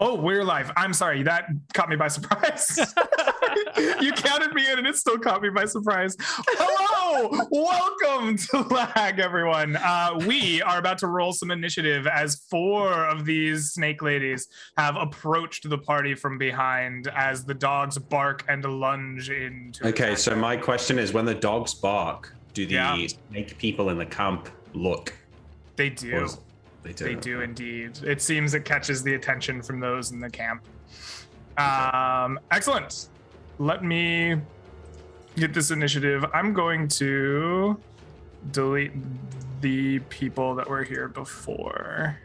Oh, we're live. I'm sorry. That caught me by surprise. you counted me in and it still caught me by surprise. Hello. Welcome to Lag, everyone. Uh, we are about to roll some initiative as four of these snake ladies have approached the party from behind as the dogs bark and lunge into. Okay, so my question is when the dogs bark, do the Yeah. snake people in the camp look? They do. Is- They do. They do indeed. It seems it catches the attention from those in the camp. Um, excellent. Let me get this initiative. I'm going to delete the people that were here before.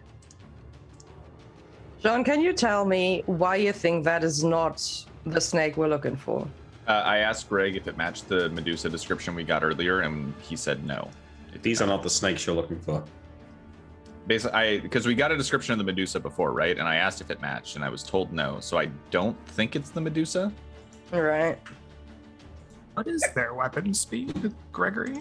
John, can you tell me why you think that is not the snake we're looking for? Uh, I asked Greg if it matched the Medusa description we got earlier, and he said no. These are not the snakes you're looking for. Basically, I because we got a description of the Medusa before, right? And I asked if it matched, and I was told no. So I don't think it's the Medusa. All right. What is their weapon speed, Gregory?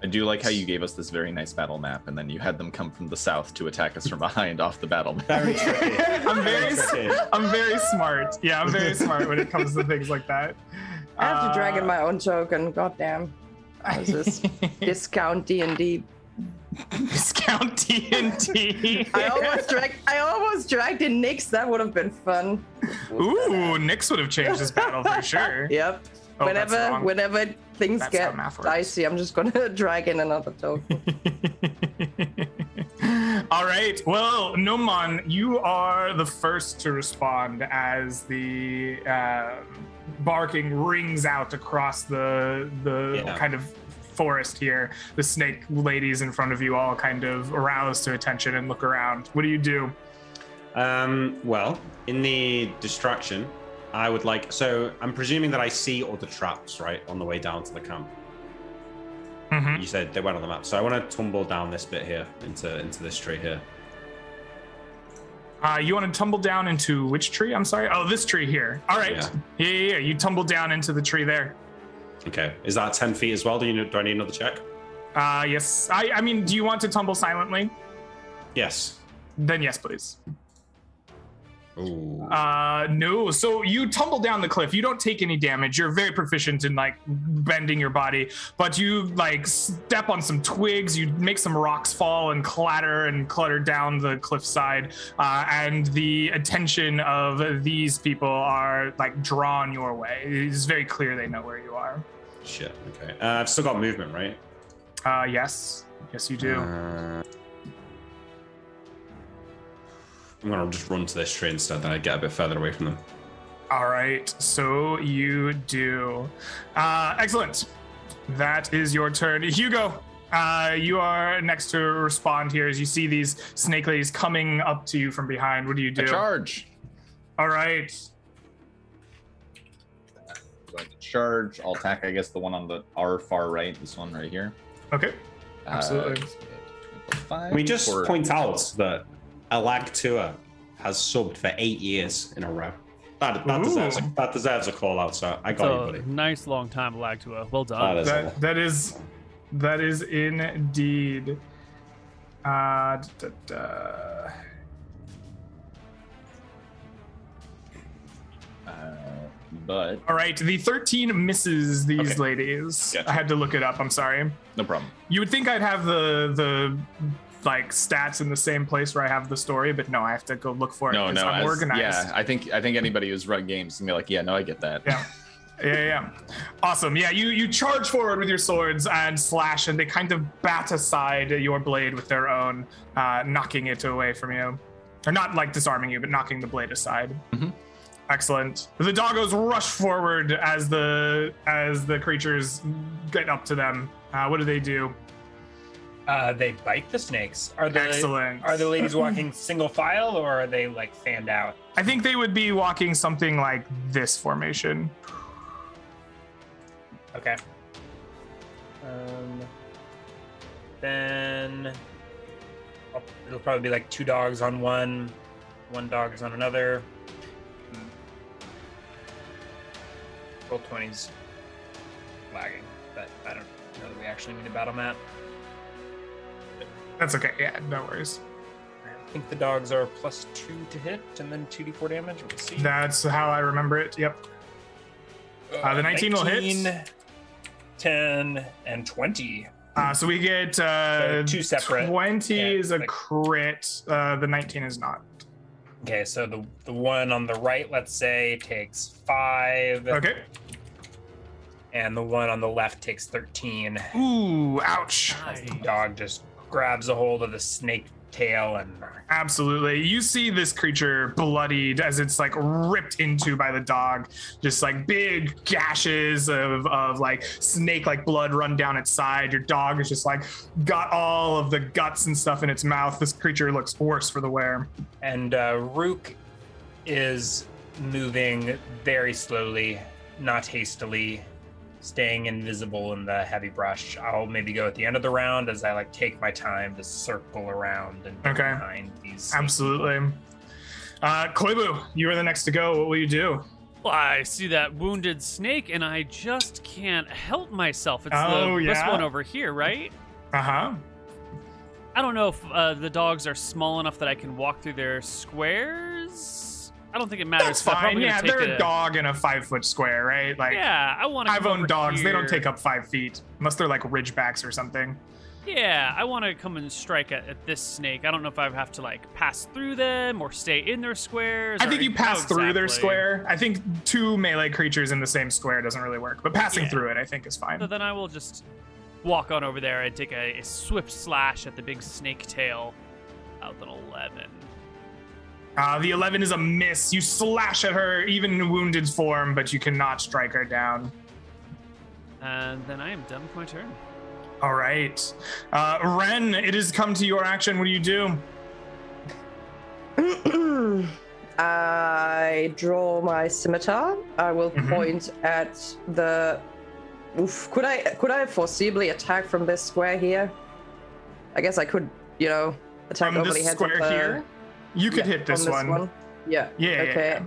I do like how you gave us this very nice battle map, and then you had them come from the south to attack us from behind off the battle map. Very. I'm very. I'm very smart. Yeah, I'm very smart when it comes to things like that. I have to drag in Uh, my own token. Goddamn. I was this? Discount D and D. discount TNT. I almost dragged. I almost dragged in Nyx. That would have been fun. Ooh, Nyx would have changed this battle for sure. Yep. Oh, whenever, whenever things That's how get math works. dicey, I'm just gonna drag in another token. All right. Well, Nomon, you are the first to respond as the uh, barking rings out across the the Yeah. kind of forest here. The snake ladies in front of you all kind of arouse to attention and look around. What do you do? Um, well, in the distraction, I would like. So I'm presuming that I see all the traps, right, on the way down to the camp. Mhm. You said they went on the map, so I want to tumble down this bit here into into this tree here. Uh, you want to tumble down into which tree? I'm sorry. Oh, this tree here. All right. Yeah. Yeah, yeah, yeah. You tumble down into the tree there. Okay, is that ten feet as well? Do you do I need another check? Uh, yes. I, I mean, do you want to tumble silently? Yes. Then yes, please. Ooh. Uh, no. So you tumble down the cliff. You don't take any damage. You're very proficient in like bending your body, but you like step on some twigs. You make some rocks fall and clatter and clutter down the cliffside. Uh, and the attention of these people are like drawn your way. It's very clear they know where you are. Shit. Okay. Uh, I've still got movement, right? Uh, yes. Yes, you do. Uh, I'm gonna just run to this tree instead. Then I get a bit further away from them. All right, so you do. Uh, excellent. That is your turn. Hugo, uh, you are next to respond here as you see these snake ladies coming up to you from behind. What do you A do? charge. All right. Going to charge. I'll attack. I guess the one on the our far right. This one right here. Okay. Absolutely. Uh, five we just for- point out that a lag tour has subbed for eight years in a row. That, that Ooh. deserves a, that deserves a call out. So I got you, So buddy. nice long time lag to a well done. is a- That that is that is indeed. Uh, da, da, da. Uh, but All right, the 13 misses these Okay. ladies. Gotcha. I had to look it up. I'm sorry. no problem. You would think I'd have the the like stats in the same place where I have the story, but no, I have to go look for it. No, no. I'm as- organized. Yeah, I think I think anybody who's run games can be like, yeah, no, I get that. Yeah. Yeah, yeah. Awesome. Yeah, you you charge forward with your swords and slash, and they kind of bat aside your blade with their own, uh, knocking it away from you, or not like disarming you, but knocking the blade aside. Mhm. Excellent. The doggos rush forward as the as the creatures get up to them. Uh, what do they do? Uh, they bite the snakes. Are the Excellent. are the ladies walking single file or are they like fanned out? I think they would be walking something like this formation. Okay. Um, then oh, it'll probably be like two dogs on one, one dog is on another. Roll twenties lagging, but I don't know that we actually need a battle map. That's okay. Yeah, no worries. I think the dogs are plus two to hit and then 2d4 damage. We'll see. That's how I remember it. Yep. Uh, the 19 will hit. 10 and 20. Uh, so we get uh, So two separate. 20 Yeah, is a like- crit. Uh, the 19 is not. Okay, so the the one on the right, let's say, takes five, Okay. and the one on the left takes 13. Ooh, ouch. The dog just grabs a hold of the snake tail and Absolutely. You see this creature bloodied as it's like ripped into by the dog. Just like big gashes of, of like snake like blood run down its side. Your dog is just like got all of the guts and stuff in its mouth. This creature looks worse for the wear. and uh, Rook is moving very slowly, not hastily, staying invisible in the heavy brush. I'll maybe go at the end of the round as I like take my time to circle around and get Okay. behind these. Absolutely. Uh, Koibu, you are the next to go. What will you do? Well, I see that wounded snake, and I just can't help myself. It's Oh, the, this one over here, right? Uh huh. I don't know if uh, the dogs are small enough that I can walk through their squares. I don't think it matters. That's fine. Yeah, they're a dog in a five foot square, right? Like, Yeah, I want to. I've owned dogs. They don't take up five feet unless they're like ridgebacks or something. Yeah, I want to come and strike at, at this snake. I don't know if I have to like pass through them or stay in their squares. I think you pass through their square. I think two melee creatures in the same square doesn't really work, but passing Yeah. through it, I think, is fine. So then I will just walk on over there and take a, a swift slash at the big snake tail. Out an eleven. Uh, the 11 is a miss. You slash at her, even in wounded form, but you cannot strike her down. And then I am done with my turn. All right. Uh, Ren, it has come to your action. What do you do? I draw my scimitar. I will Mhm. point at the. Oof, could I could I foreseeably attack from this square here? I guess I could, you know, attack From over the this heads square of the, here? You could Yeah, hit this, from one. Yeah. Yeah, yeah, Okay.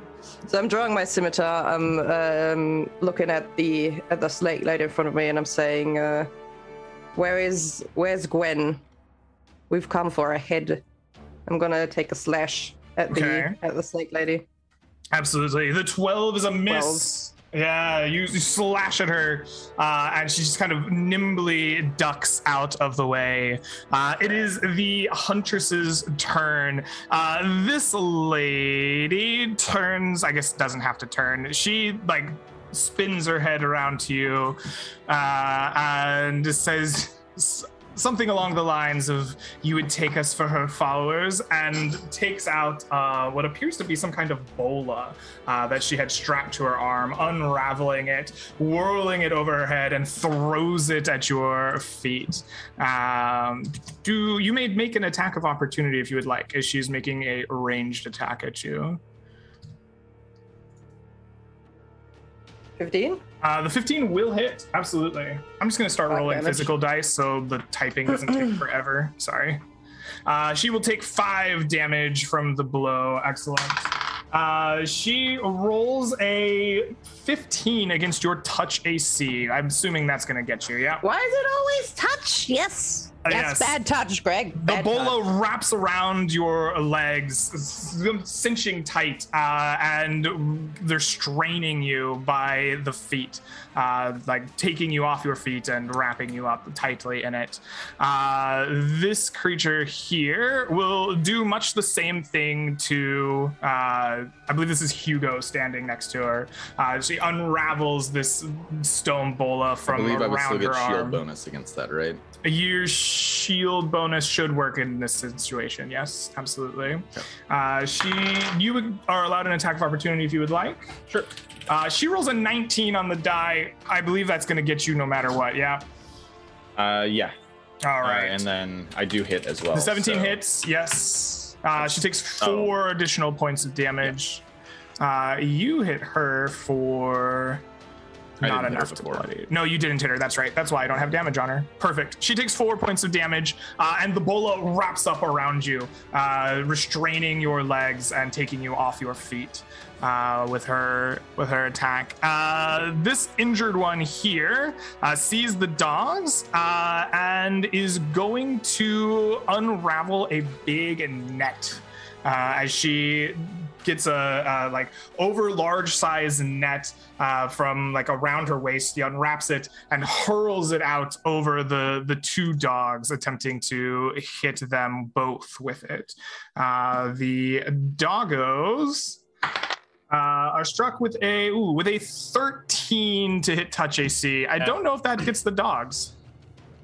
So I'm drawing my scimitar. I'm um, looking at the at the snake lady in front of me, and I'm saying, uh, "Where is where's Gwen? We've come for a head. I'm gonna take a slash at the Okay. at the snake lady. Absolutely. The 12 is a miss. Yeah, you, you slash at her, uh, and she just kind of nimbly ducks out of the way. Uh, it is the huntress's turn. Uh, this lady turns, I guess, doesn't have to turn. She, like, spins her head around to you uh, and says something along the lines of you would take us for her followers and takes out uh, what appears to be some kind of bola uh, that she had strapped to her arm unraveling it whirling it over her head and throws it at your feet. Um, do you may make an attack of opportunity if you would like as she's making a ranged attack at you Fifteen. Uh, the 15 will hit. Absolutely. I'm just going to start Five rolling damage. physical dice so the typing doesn't take forever. Sorry. Uh, she will take five damage from the blow. Excellent. Uh, she rolls a 15 against your touch AC. I'm assuming that's going to get you. Yeah. Why is it always touch? Yes. That's yes. bad touch, Greg. The Bad bolo touch. wraps around your legs, cinching tight, uh, and they're straining you by the feet, uh, like taking you off your feet and wrapping you up tightly in it. Uh, this creature here will do much the same thing to, uh, I believe this is Hugo standing next to her. Uh, she unravels this stone bola from I from believe I would still around get her shield arm. bonus against that, right? Your shield bonus should work in this situation. Yes, absolutely. Uh, she, you are allowed an attack of opportunity if you would like. Sure. Uh, she rolls a 19 on the die. I believe that's going to get you no matter what. Yeah. Uh, yeah. All right. Uh, and then I do hit as well. the 17 so- hits. Yes. Uh, she takes Oh. four additional points of damage. Uh, you hit her for Not didn't hit her enough to bloody. No, you didn't hit her. That's right. That's why I don't have damage on her. Perfect. She takes four points of damage, uh, and the bola wraps up around you, uh, restraining your legs and taking you off your feet uh, with her with her attack. Uh, this injured one here uh, sees the dogs uh, and is going to unravel a big net uh, as she gets a, uh like over large size net uh, from like around her waist. She unwraps it and hurls it out over the the two dogs, attempting to hit them both with it. Uh, the doggos uh, are struck with a ooh, with a 13 to hit touch AC. I don't know if that hits the dogs.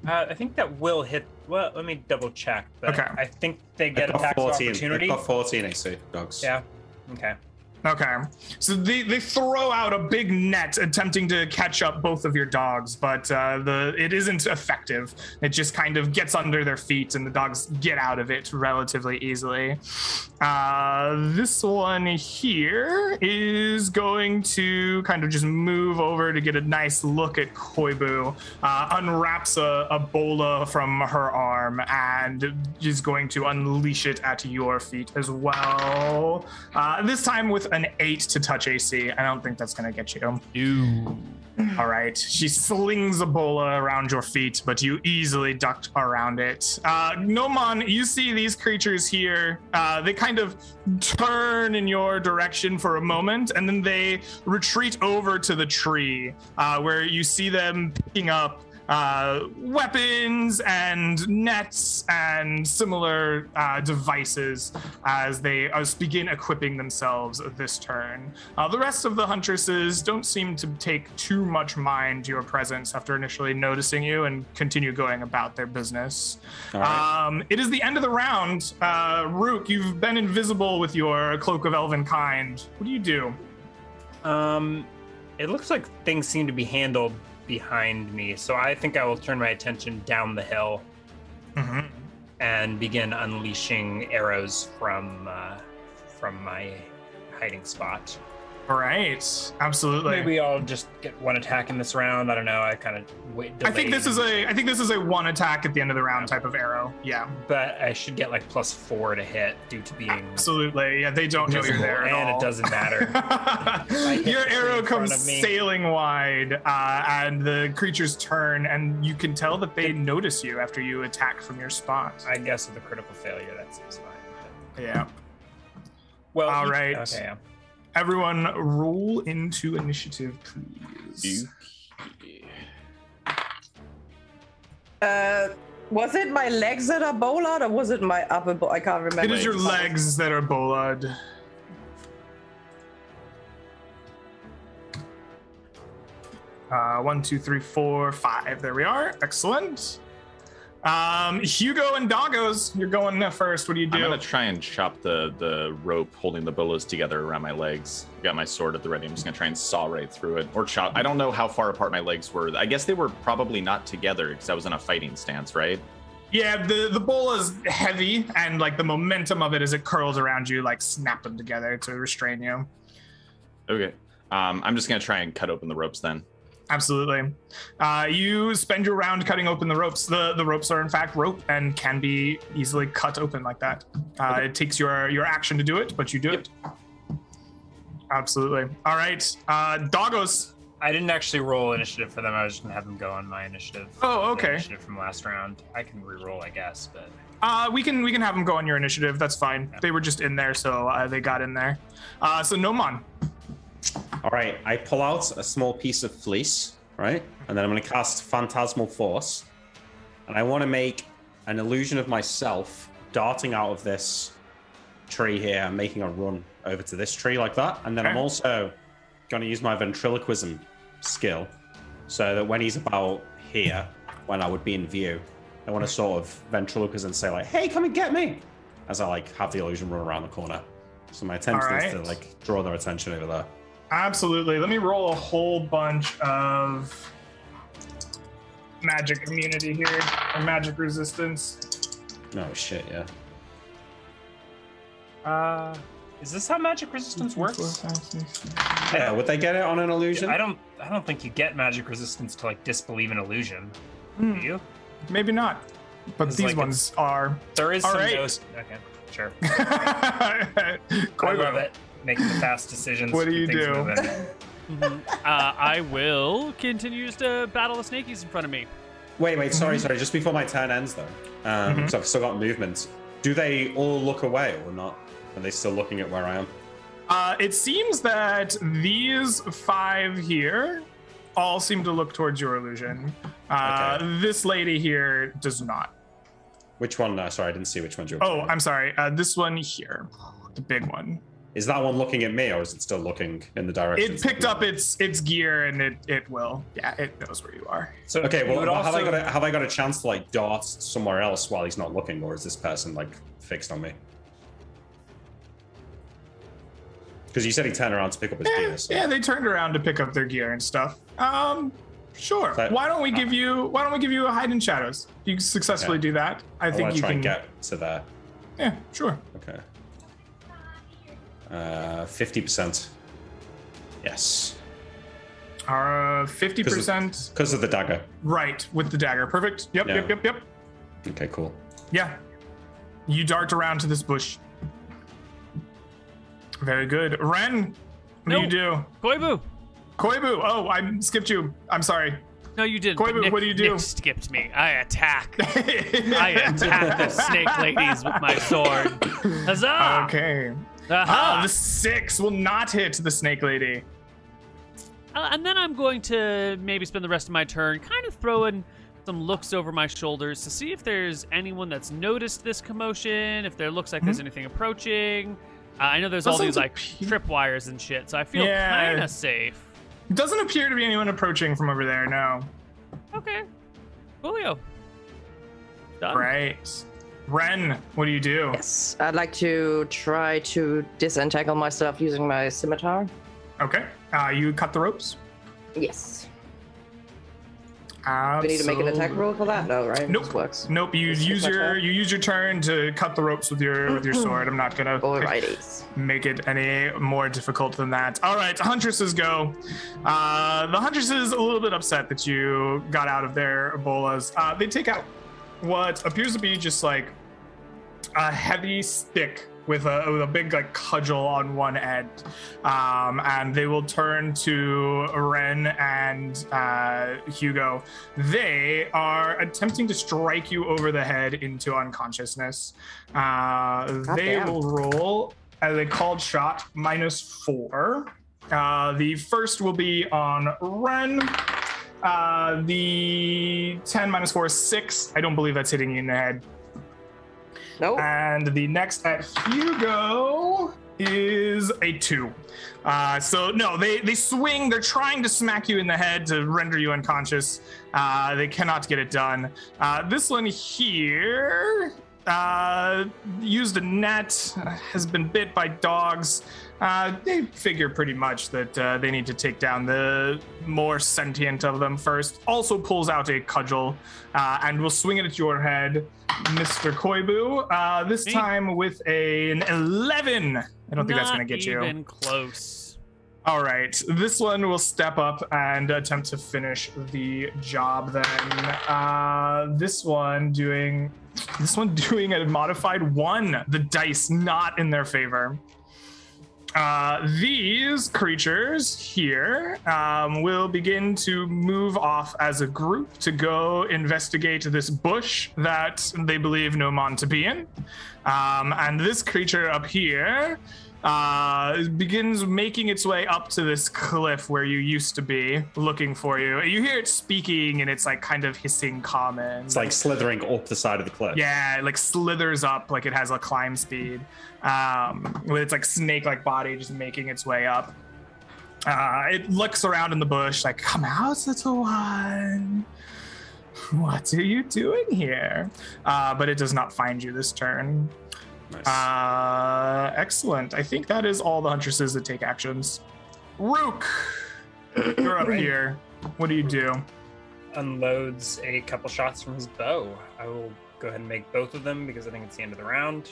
Uh, I think that will hit. Well, let me double check. But Okay. I think they get They've got 14. opportunity. They've got 14 AC, dogs. Yeah. Okay. Okay. So they, they throw out a big net attempting to catch up both of your dogs, but uh, the it isn't effective. It just kind of gets under their feet and the dogs get out of it relatively easily. Uh, this one here is going to kind of just move over to get a nice look at Koibu, uh, unwraps a, a bola from her arm and is going to unleash it at your feet as well. Uh, this time with an eight to touch AC. I don't think that's going to get you. Ew. All right. She slings a bola around your feet, but you easily ducked around it. Uh, Nomon, you see these creatures here. Uh, they kind of turn in your direction for a moment, and then they retreat over to the tree, uh, where you see them picking up uh, weapons and nets and similar uh, devices as they uh, begin equipping themselves this turn. Uh, the rest of the huntresses don't seem to take too much mind to your presence after initially noticing you and continue going about their business. All right. Um, it is the end of the round. Uh, Rook, you've been invisible with your cloak of elven kind. What do you do? Um, it looks like things seem to be handled behind me, so I think I will turn my attention down the hill Mhm. and begin unleashing arrows from uh, from my hiding spot. All right, absolutely. Maybe I'll just get one attack in this round. I don't know. I kind of wait. I think this is a I think this is a one attack at the end of the round type of arrow. Yeah, but I should get like plus four to hit due to being absolutely. Yeah, they don't know you're there at and all. it doesn't matter. Your arrow comes sailing wide, uh, and the creatures turn, and you can tell that they notice you after you attack from your spot. I guess with a critical failure, that seems fine. Yeah. Well, all right. Okay. yeah. Everyone, roll into initiative, please. Uh, was it my legs that are bolard or was it my upper bo- I can't remember. It is your legs that are bolad. Uh, one, two, three, four, five. There we are. Excellent. Um, Hugo and Doggos, you're going first. What do you do? I'm gonna try and chop the the rope holding the bolas together around my legs. I Got my sword at the ready. I'm just gonna try and saw right through it, or chop. I don't know how far apart my legs were. I guess they were probably not together because I was in a fighting stance, right? Yeah, the the bowl is heavy, and like the momentum of it as it curls around you, like snap them together to restrain you. Okay. Um, I'm just gonna try and cut open the ropes then. Absolutely. Uh, you spend your round cutting open the ropes. The the ropes are in fact rope and can be easily cut open like that. Uh, It takes your your action to do it, but you do it. Absolutely. All right, uh, Doggos. I didn't actually roll initiative for them. I was just gonna have them go on my initiative. Oh, okay. Initiative from last round. I can re-roll, I guess, but Uh, we can we can have them go on your initiative. That's fine. They were just in there, so uh, they got in there. Uh, so Nomon. All right, I pull out a small piece of fleece, right? And then I'm going to cast Phantasmal Force. And I want to make an illusion of myself darting out of this tree here and making a run over to this tree like that. And then I'm also going to use my ventriloquism skill so that when he's about here, when I would be in view, I want to sort of ventriloquism and say, like, hey, come and get me, as I like have the illusion run around the corner. So my intention is to like draw their attention over there. Absolutely. Let me roll a whole bunch of magic immunity here, or magic resistance. Oh shit, yeah. uh Is this how magic resistance works? Yeah, would they get it on an illusion? I don't. I don't think you get magic resistance to like disbelieve an illusion. Hmm. Do you? Maybe not. But these like ones are. There is All some right. ghost. Okay, sure. I I love it. Making the fast decisions. What do you do? moving. Mhm. uh, I will continue to battle the snakies in front of me. Wait, wait, Mm-hmm. sorry, sorry. Just before my turn ends, though, um, Mhm. so I've still got movement. Do they all look away or not? Are they still looking at where I am? Uh, it seems that these five here all seem to look towards your illusion. Uh, Okay. This lady here does not. Which one? Uh, sorry, I didn't see which one you. Oh, I'm sorry. Uh, this one here, the big one. Is that one looking at me, or is it still looking in the direction? It picked up its its gear and it it will. Yeah, it knows where you are. So Okay, you well, would well, have I got a, have I got a chance to like dart somewhere else while he's not looking, or is this person like fixed on me? Because you said he turned around to pick up his Yeah, gear. So. yeah, they turned around to pick up their gear and stuff. Um, sure. But- why don't we give you Why don't we give you a hide in shadows? If you successfully Yeah. do that, I I think you try can. and get to there. Yeah, sure. Okay. Uh, fifty percent. Yes, Uh, fifty percent because of the dagger. right with the dagger. Perfect. Yep, Yeah. yep, yep, yep. Okay, cool. Yeah. You dart around to this bush. Very good. Ren, what No. do you do? Koibu! Koibu. Oh, I skipped you. I'm sorry. No, you didn't. Koibu, but Nick, what do you do? Nick skipped me. I attack. I attack the snake ladies with my sword. Huzzah! Okay. Aha! Ah, the six will not hit the snake lady. Uh, and then I'm going to maybe spend the rest of my turn kind of throwing some looks over my shoulders to see if there's anyone that's noticed this commotion, if there looks like there's anything approaching. Uh, I know there's all these like appear- tripwires and shit, so I feel Yeah. kind of safe. Doesn't appear to be anyone approaching from over there. No. Okay. Julio. Done. Right. Ren, what do you do? Yes, I'd like to try to disentangle myself using my scimitar. Okay. Uh, you cut the ropes. Yes. Absolutely. We need to make an attack roll for that? No, right? Nope. Nope. You use your you use your turn to cut the ropes with your with your sword. I'm not gonna Alrighties. make it any more difficult than that. All right, huntresses go. Uh, the huntresses a little bit upset that you got out of their ebolas. Uh, they take out what appears to be just like a heavy stick with a, with a big like cudgel on one end, um, and they will turn to Ren and uh, Hugo. They are attempting to strike you over the head into unconsciousness. Uh, they Goddamn. will roll as a called shot minus four. Uh, the first will be on Ren. Uh, the 10 minus 4 is 6. I don't believe that's hitting you in the head. Nope. And the next at Hugo is a 2. Uh, so, no, they, they swing. They're trying to smack you in the head to render you unconscious. Uh, they cannot get it done. Uh, this one here uh, used a net, has been bit by dogs. Uh, they figure pretty much that uh, they need to take down the more sentient of them first. Also pulls out a cudgel and will swing it at your head, Mr. Koibu. Uh, this Me? time with a, an 11. I don't think that's going to get you. even close. All right, this one will step up and attempt to finish the job. Then uh, this one doing this one doing a modified one. The dice not in their favor. Uh, these creatures here um, will begin to move off as a group to go investigate this bush that they believe Nomon to be in. Um, and this creature up here uh, begins making its way up to this cliff where you used to be, looking for you. You hear it speaking, and it's like kind of hissing common. It's like slithering up the side of the cliff. Yeah, it like slithers up like it has a climb speed. Um, with its like snake-like body just making its way up. Uh, it looks around in the bush like, "Come out, little one. What are you doing here?" Uh, but it does not find you this turn. Nice. Uh, excellent. I think that is all the huntresses that take actions. Rook, you're up here. What do you do? Unloads a couple shots from his bow. I will go ahead and make both of them because I think it's the end of the round.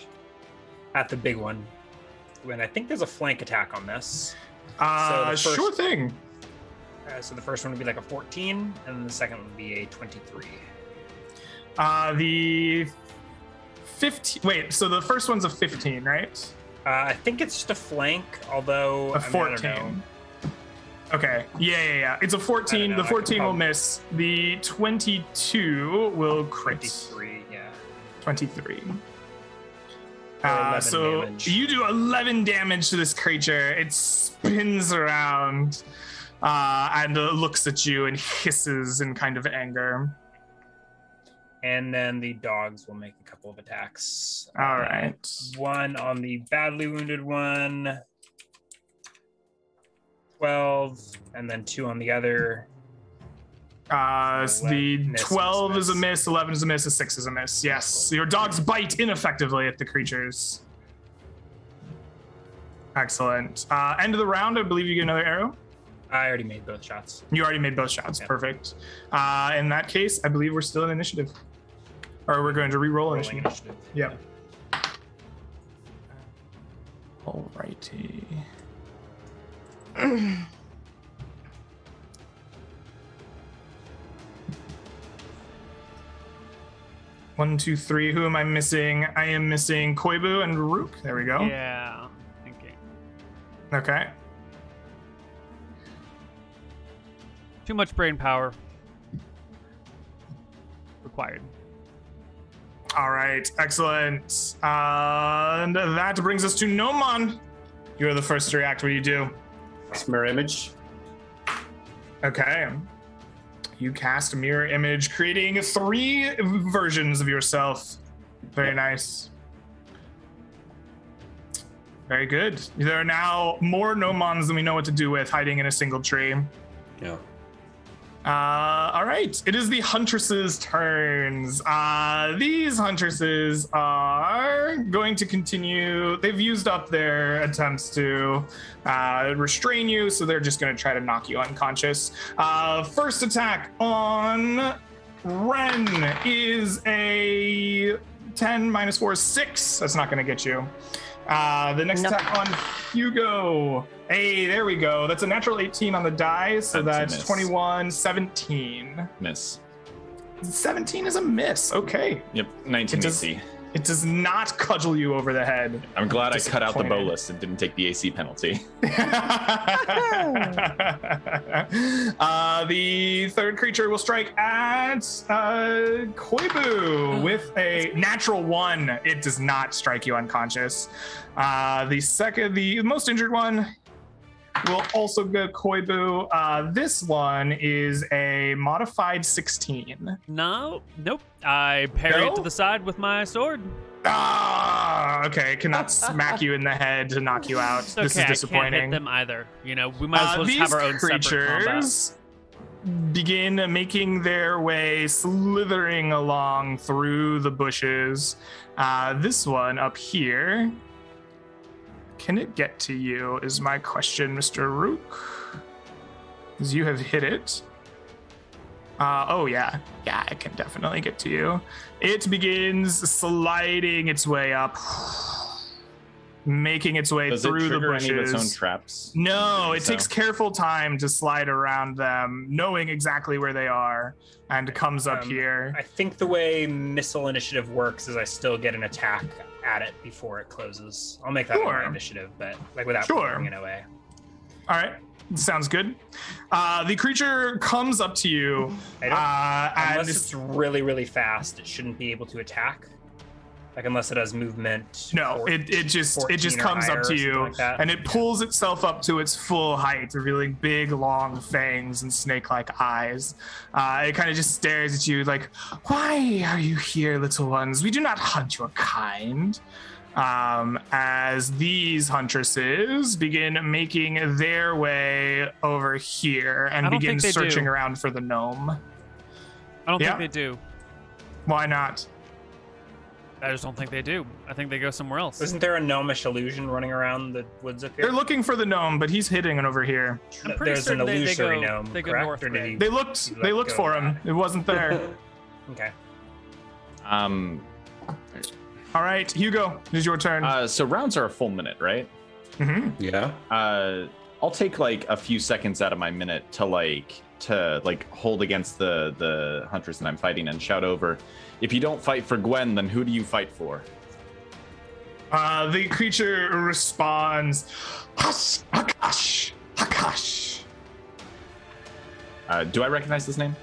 At the big one. And I think there's a flank attack on this. Uh, the first- sure thing. Uh, so the first one would be like a 14, and the second would be a 23. Uh, the 15. Wait, so the first one's a 15, right? Uh, I think it's just a flank, although A I mean, I don't know. 14. Okay. Yeah, yeah, yeah. It's a 14. don't The 14 could will probably- miss. The 22 will crit. 23, yeah. 23. Uh, so damage. you do 11 damage to this creature. It spins around uh, and uh, looks at you and hisses in kind of anger. And then the dogs will make a couple of attacks. All Uh, right. One on the badly wounded one. 12, and then two on the other. Uh, s- the miss, 12 miss, is a miss. miss, 11 is a miss, a 6 is a miss. Yes. Your dogs bite ineffectively at the creatures. Excellent. Uh, end of the round, I believe you get another arrow. I already made both shots. You already made both shots. Perfect. Uh, in that case, I believe we're still in initiative. Or we're going to re-roll Rolling initiative. initiative. Yeah. Alrighty. One, two, three. Who am I missing? I am missing Koibu and Rook. There we go. Yeah. Thinking. Okay. Too much brain power required. All right. Excellent. And that brings us to Nomon. You're the first to react. What do you do? Mirror image. Okay. You cast a mirror image, creating three versions of yourself. Very nice. Very good. There are now more Nomons than we know what to do with, hiding in a single tree. Yeah. Uh, all right. It is the huntresses' turns. Uh, these huntresses are going to continue. They've used up their attempts to uh, restrain you, so they're just going to try to knock you unconscious. Uh, first attack on Ren is a 10 minus 4 is 6. That's not going to get you. Uh, the next No. attack on Hugo. Hey, there we go. That's a natural 18 on the die, so That's a that's miss. 21, 17. Miss. 17 is a miss. Okay. Yep, 19 It does- AC. It does not cudgel you over the head. I'm glad I cut out the bow Disappointed. list and didn't take the AC penalty. uh, the third creature will strike at uh, Koibu with a natural one. It does not strike you unconscious. Uh, the second, the most injured one will also go Koibu. Uh, this one is a modified 16. No, nope. I parry it to the side with my sword. Ah, okay. Cannot smack you in the head to knock you out. It's this okay, is I can't hit disappointing. them either. You know, we might as Uh, well just have our own creatures begin making their way, slithering along through the bushes. Uh, this one up here, can it get to you? Is my question, Mr. Rook. As you have hit it. Uh, oh yeah, yeah, it can definitely get to you. It begins sliding its way up, making its way Does it through the trigger bushes. any of its own traps? No, it So- takes careful time to slide around them, knowing exactly where they are, and comes up Um, here. I think the way missile initiative works is I still get an attack at it before it closes. I'll make that Sure. initiative, but like without Sure. throwing it away. All right, sounds good. Uh, the creature comes up to you, I don't, uh, and unless it's really really fast, it shouldn't be able to attack. Like unless it has movement. no, four- it, it just it just comes up to you, like and it pulls itself up to its full height, revealing big, long fangs and snake-like eyes. Uh, it kind of just stares at you like, "Why are you here, little ones? We do not hunt your kind." um, as these huntresses begin making their way over here and begin searching do. around for the gnome. I don't Yeah. think they do. Why not? I just don't think they do. I think they go somewhere else. Isn't there a gnomish illusion running around the woods up here? They're looking for the gnome, but he's hitting it over here. I'm pretty There's an certain they- they go- gnome, they go correct? north, Or did right? he- They looked. He They looked for him. that. It wasn't there. Okay. Um, All right, Hugo, it is your turn. uh, so rounds are a full minute, right? Mm-hmm. Yeah. Uh, I'll take like a few seconds out of my minute to like to like hold against the the hunters that I'm fighting and shout over. If you don't fight for Gwen, then who do you fight for? Uh, the creature responds, Hush, Hakash, Hakash. Uh, do I recognize this name?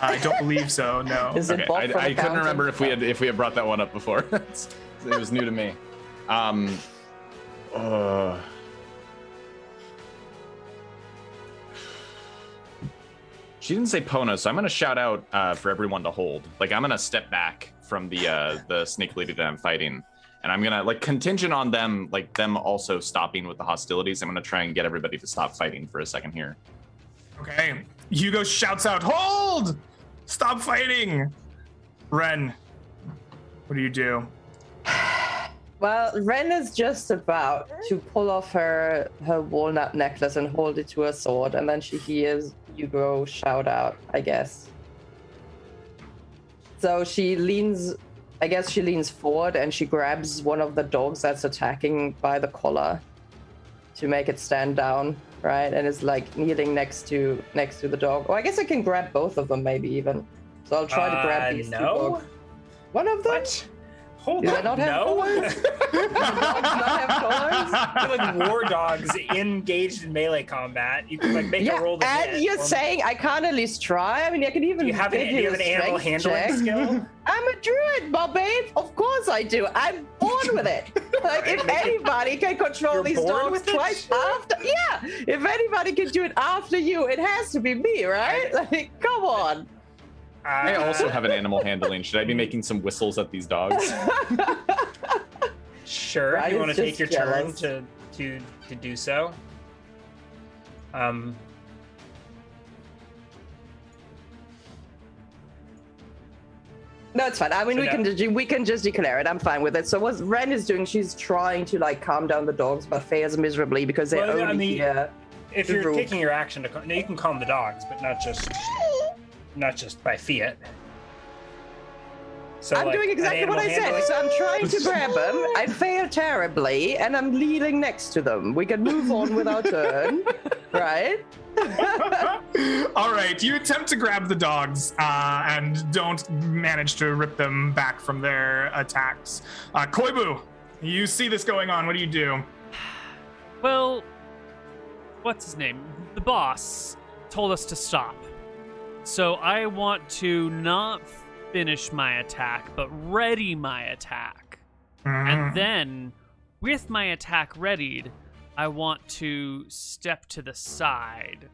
I don't believe so, no. Is Okay, Bob I, I couldn't remember if we had if we had brought that one up before. it was new to me. Um, uh, she didn't say Pono, so I'm gonna shout out uh, for everyone to hold. Like I'm gonna step back from the uh, the snake lady that I'm fighting, and I'm gonna like contingent on them like them also stopping with the hostilities. I'm gonna try and get everybody to stop fighting for a second here. Okay. Hugo shouts out, Hold! Stop fighting! Ren, what do you do? Well, Ren is just about to pull off her her walnut necklace and hold it to her sword, and then she hears Hugo shout out, I guess. So she leans, I guess she leans forward and she grabs one of the dogs that's attacking by the collar to make it stand down, right? And is like kneeling next to next to the dog. Oh, I guess I can grab both of them, maybe even. So I'll try to Uh, grab these two dogs. One of them? What? Hold Do on. not have no. collars? Dogs not have collars? They're like war dogs engaged in melee combat. You can like make yeah, a roll to and hit, you're saying I can't at least try. I mean, I can even. Do you have an, do you have an animal handling check. skill? I'm a druid, babe. Of course I do. I'm born with it. Like if it- anybody can control You're these dogs with it? twice after, yeah. If anybody can do it after you, it has to be me, right? Like, come on. I also have an animal handling. Should I be making some whistles at these dogs? Sure, if you want to take your just turn to to to do so. Um. No, it's fine. I mean, So we now- can just, we can just declare it. I'm fine with it. So what Ren is doing, she's trying to like calm down the dogs, but fails miserably because they're Well, I only mean- here. If you're rope. taking your action to, cal- no, you can calm the dogs, but not just not just by fiat. So I'm like, doing exactly what I animal said. So I'm trying to grab them. I fail terribly, and I'm kneeling next to them. We can move on with our turn, right? All right, you attempt to grab the dogs uh, and don't manage to rip them back from their attacks. Uh, Koibu, you see this going on. What do you do? Well, what's his name? The boss told us to stop. So I want to not finish my attack, but ready my attack. Mhm. And then, with my attack readied, I want to step to the side,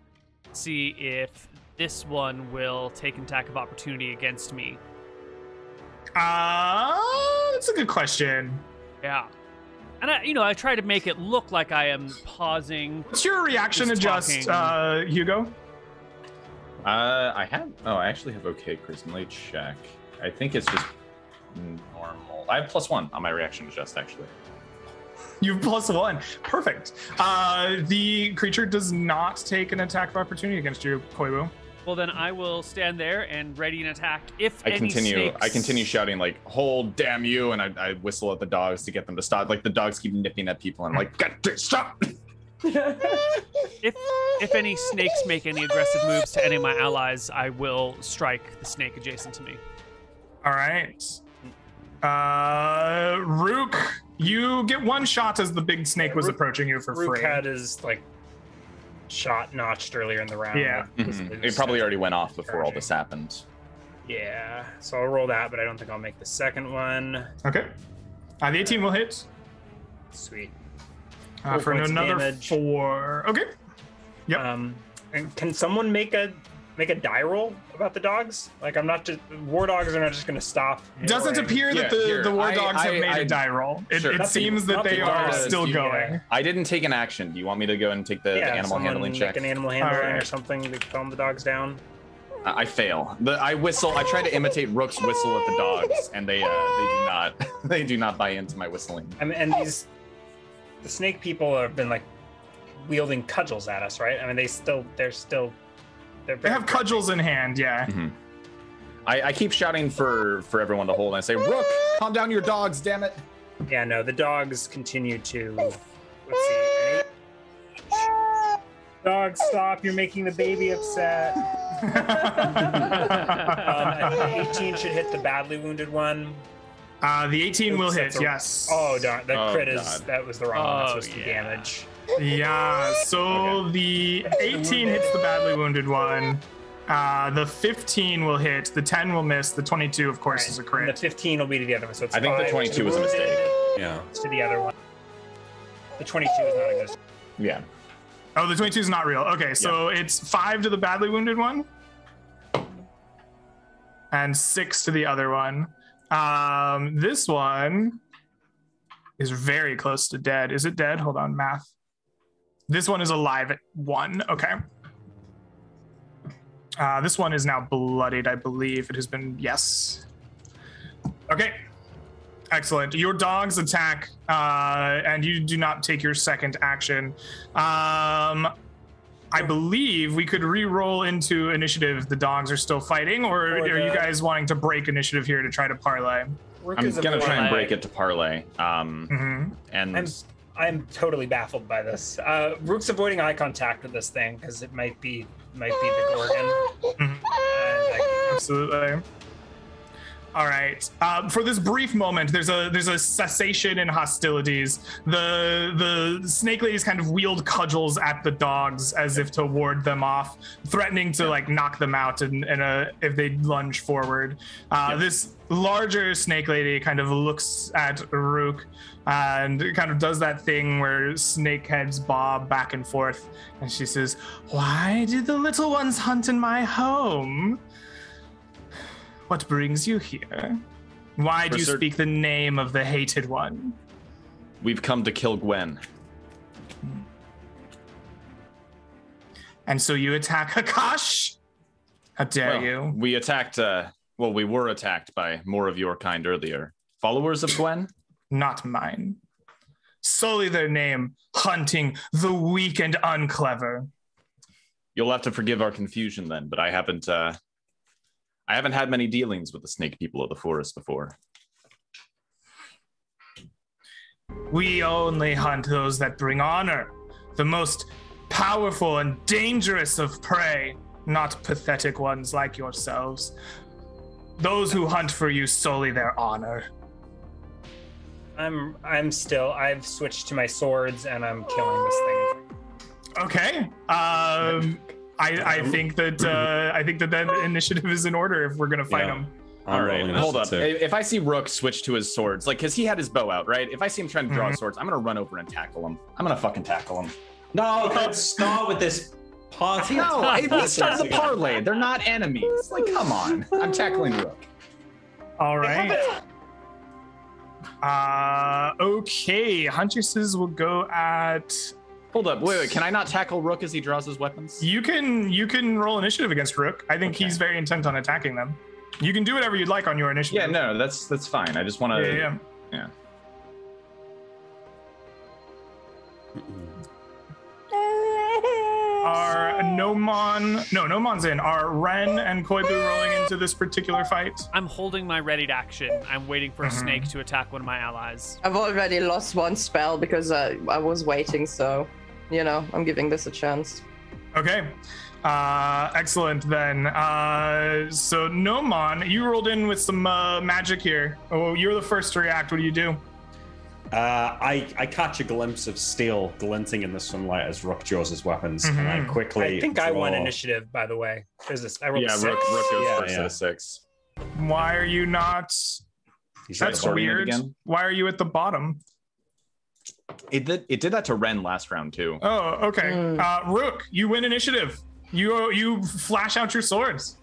see if this one will take an attack of opportunity against me. Uh, that's a good question. Yeah. And I, you know, I try to make it look like I am pausing. What's your reaction adjustment uh, Hugo? Uh, I have. Oh, I actually have okay charisma. Let me check. I think it's just normal. I have plus one on my reaction adjustment actually. You've plus one. Perfect. Uh, the creature does not take an attack of opportunity against you, Koibu. Well, then I will stand there and ready an attack if I any continue. snakes- I continue shouting like "Hold, damn you!" and I, I whistle at the dogs to get them to stop. Like the dogs keep nipping at people, and I'm like, "God, stop!" If if any snakes make any aggressive moves to any of my allies, I will strike the snake adjacent to me. All right. Uh, Rook, you get one shot as the big snake was Rook- approaching you for Rook free. had his like shot notched earlier in the round. Yeah. This Mhm. It probably already went off before all this happened. Yeah. So I'll roll that, but I don't think I'll make the second one. Okay. Uh, the 18 will hit Sweet. Uh, Four for points of another damage. four. Okay. Yep. Um, and can someone make a make a die roll about the dogs? Like I'm not just war dogs are not just going to stop. Doesn't roaring. appear that Yeah, the, here, the war I- dogs have I- made a I- die roll. It, Sure. it Not the- seems that they the are dogs, still you- going. I didn't take an action. Do you want me to go and take the, the Yeah, animal someone handling make check? an animal handling or something to calm the dogs down. I I fail. The, I whistle. I try to imitate Rook's whistle at the dogs, and they uh, they do not they do not buy into my whistling. I mean, and these the snake people have been like wielding cudgels at us, right? I mean, they still they're still they're They very have cudgels in hand, yeah. I, I keep shouting for for everyone to hold, and I say, "Rook, calm down your dogs, damn it!" Yeah, no, the dogs continue to let's see. eight- Dog, stop! You're making the baby upset. Um, 18 should hit the badly wounded one. Uh, the 18 will hit, a- yes. Oh darn! The Oh, crit is God. that was the wrong one. That's Oh, supposed to be yeah. damage. Yeah, so the 18 hits the badly wounded one. Uh, the 15 will hit. The 10 will miss. The 22, of course, Right. is a And crit. the 15 will be to the other one. So it's I think the 22 to was a mistake. Yeah. it's To the other one. The 22 is not a good. Yeah. Oh, the 22 is not real. Okay, so it's five to the badly wounded one, and six to the other one. Um, this one is very close to dead. Is it dead? Hold on, math. This one is alive at one. Okay. Uh, this one is now bloodied, I believe. It has been yes. Okay. Excellent. Your dogs attack, uh, and you do not take your second action. Um, I believe we could re-roll into initiative. The dogs are still fighting, or, Or are you guys wanting to break initiative here to try to parlay? I'm is gonna try and break it to parlay. Um, hmm and I'm I'm totally baffled by this. Uh, Rook's avoiding eye contact with this thing because it might be might be the Gorgon. Mhm. And I- Absolutely. All right. Um, for this brief moment, there's a there's a cessation in hostilities. The the snake ladies kind of wield cudgels at the dogs as if to ward them off, threatening to like knock them out and, and uh, if they lunge forward. Uh, This larger snake lady kind of looks at Rook and kind of does that thing where snake heads bob back and forth, and she says, "Why did the little ones hunt in my home?" What brings you here? Why do you speak the name of the hated one? we've come to kill Gwen. And so you attack Hakash? How dare Well, you? We attacked. Uh, well, we were attacked by more of your kind earlier. Followers of Gwen. Not mine. Solely their name, hunting the weak and unclever. You'll have to forgive our confusion then, but I haven't. Uh, I haven't had many dealings with the snake people of the forest before. We only hunt those that bring honor, the most powerful and dangerous of prey, not pathetic ones like yourselves. Those who hunt for you solely their honor. I'm I'm still I've switched to my swords and I'm killing this thing. Okay. Um, I, I think that uh, I think that that initiative is in order if we're gonna fight Yeah. them. All right, hold up. initiative. If I see Rook switch to his swords, like, cause he had his bow out, right? If I see him trying to draw Mhm. his swords, I'm gonna run over and tackle him. I'm gonna fucking tackle him. No, let's start with this party. No, we started the parlay. They're not enemies. Like, come on. I'm tackling Rook. All right. Uh, okay. Huntresses will go at. Hold up. Wait, wait. Can I not tackle Rook as he draws his weapons? You can you can roll initiative against Rook. I think Okay. he's very intent on attacking them. You can do whatever you'd like on your initiative. Yeah, no, that's that's fine. I just want to. Yeah, yeah. yeah. Are Nomon no Nomon's in. Are Ren and Koibu rolling into this particular fight? I'm holding my ready to action. I'm waiting for a Mhm. snake to attack one of my allies. I've already lost one spell because uh, I was waiting, so you know I'm giving this a chance. Okay. Uh, excellent then. Uh, so Nomon, you rolled in with some uh, magic here. Oh, you're the first to react. What do you do? Uh, I, I catch a glimpse of steel glinting in the sunlight as Rook draws his weapons, and I Mhm. quickly. I think I won initiative, by the way. There's this. I rolled Yeah, a Rook, six. Rook goes Yeah, first yeah. at a six. Why are you not? He's That's like, starting it weird. again? Why are you at the bottom? It did. It did that to Ren last round too. Oh, okay. Mm. Uh, Rook, you win initiative. You you flash out your swords.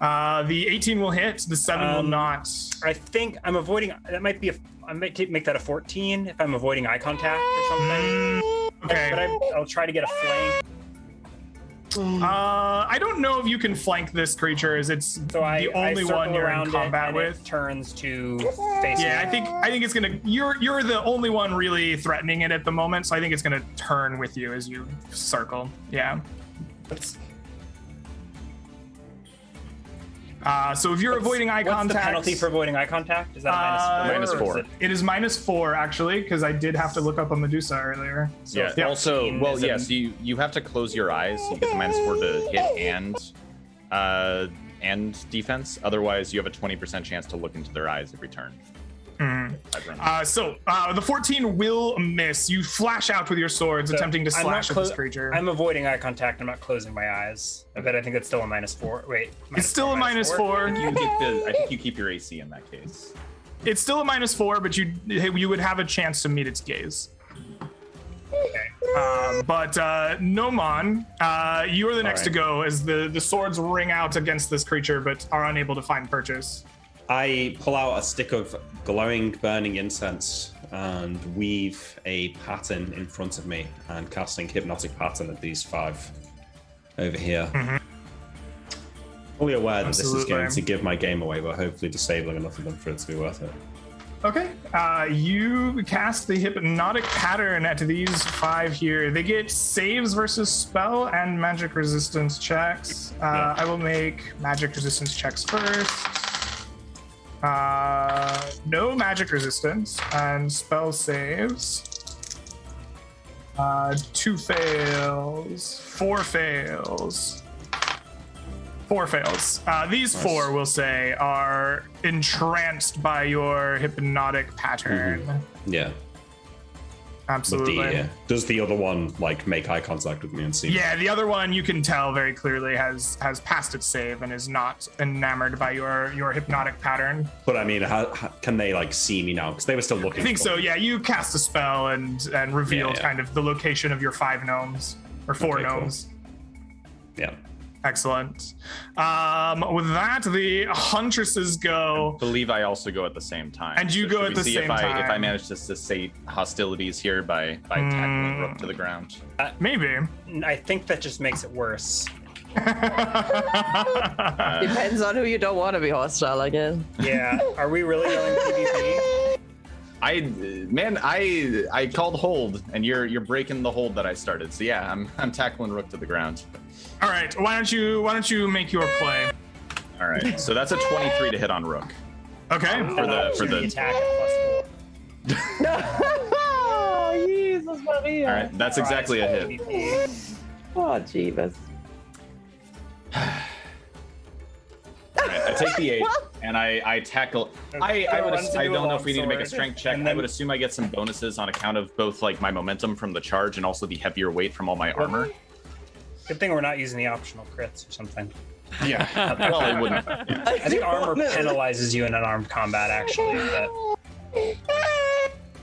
Uh, the 18 will hit. The seven will Um, not. I think I'm avoiding. That might be. A, I might take, make that a 14 if I'm avoiding eye contact or something. Mm, okay. But I, I'll try to get a flank. Uh, I don't know if you can flank this creature, as it's So the I only circle one you're around in combat it, and with. It turns to face. Yeah, me. I think I think it's gonna. You're you're the only one really threatening it at the moment, so I think it's gonna turn with you as you circle. Yeah. Uh, so if you're avoiding eye What's contact, the penalty for avoiding eye contact? Is that Uh, minus Minus four? is it- it is minus four actually because I did have to look up a Medusa earlier. So, yeah. yeah. Also, well, is a- yes, you you have to close your eyes. You get the minus four to hit and uh and defense. Otherwise, you have a twenty percent chance to look into their eyes every turn. Mhm. Uh, so uh, the 14 will miss. You flash out with your swords, So, attempting to I'm not slash at this creature. I'm avoiding eye contact. I'm not closing my eyes. I bet I think it's still a minus four. Wait, minus it's still four, a minus four. you get the, I think you keep your AC in that case. It's still a minus four, but you you would have a chance to meet its gaze. Um, but uh, Nomon, uh, you are the next to go as the, the swords ring out against this creature, but are unable to find purchase. I pull out a stick of glowing, burning incense and weave a pattern in front of me and casting hypnotic pattern at these five over here. Fully aware that this is going to give my game away, but hopefully disabling enough of them for it to be worth it. Okay. Uh, you cast the hypnotic pattern at these five here. They get saves versus spell and magic resistance checks. Uh, Yeah. I will make magic resistance checks first. Uh, no magic resistance and spell saves. Uh, two fails, four fails. Four fails. Uh, these Nice. four, we'll say, are entranced by your hypnotic pattern. Yeah. Absolutely. the, uh, does the other one like make eye contact with me and see? Yeah, the other one you can tell very clearly has has passed its save and is not enamored by your your hypnotic pattern. But I mean, how, how, can they like see me now? Because they were still looking. I think so. me. Yeah, you cast a spell and and revealed yeah. kind of the location of your five gnomes or four Okay, cool. gnomes. Yeah. Excellent. Um, with that, the huntresses go. believe I also go at the same time. And you So go should at we the see same if I, If I manage to cessate hostilities here by by tackling Rook to the ground. Maybe. I think that just makes it worse. Depends on who you don't want to be hostile again. Yeah. Are we really going to PvP? I man, I I called hold, and you're you're breaking the hold that I started. So yeah, I'm I'm tackling Rook to the ground. All right. Why don't you Why don't you make your play? All right, so that's a 23 to hit on Rook. Okay. For the- for the- attack at plus oh, Jesus Maria. All right, that's exactly a hit. Oh, Jeebus. All right, I take the eight, and I I tackle. I I would. I don't know if we need to make a strength check. and I would assume I get some bonuses on account of both like my momentum from the charge and also the heavier weight from all my armor. Good thing we're not using the optional crits or something. Yeah. well, it wouldn't. yeah. I think armor penalizes you in unarmed combat, actually. But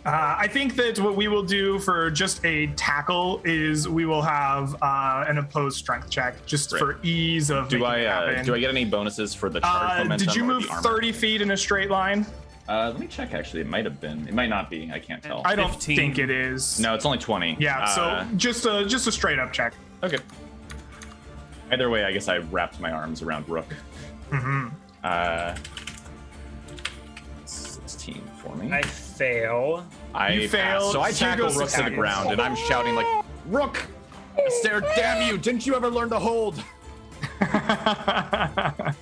Uh, I think that what we will do for just a tackle is we will have uh, an opposed strength check just Right. for ease of. Do I uh, do I get any bonuses for the charge Uh, momentum? did you move 30 feet in a straight line? Uh, let me check. Actually, it might have been. It might not be. I can't tell. I don't 15. think it is. no, it's only 20. Yeah, Uh, so just a just a straight up check. okay. Either way, I guess I wrapped my arms around Rook. hmm Uh, 16 for me. I fail. I You failed. So I tackle goes the Rook to the ground, and I'm shouting like, "Rook, Sarah, damn you! Didn't you ever learn to hold?"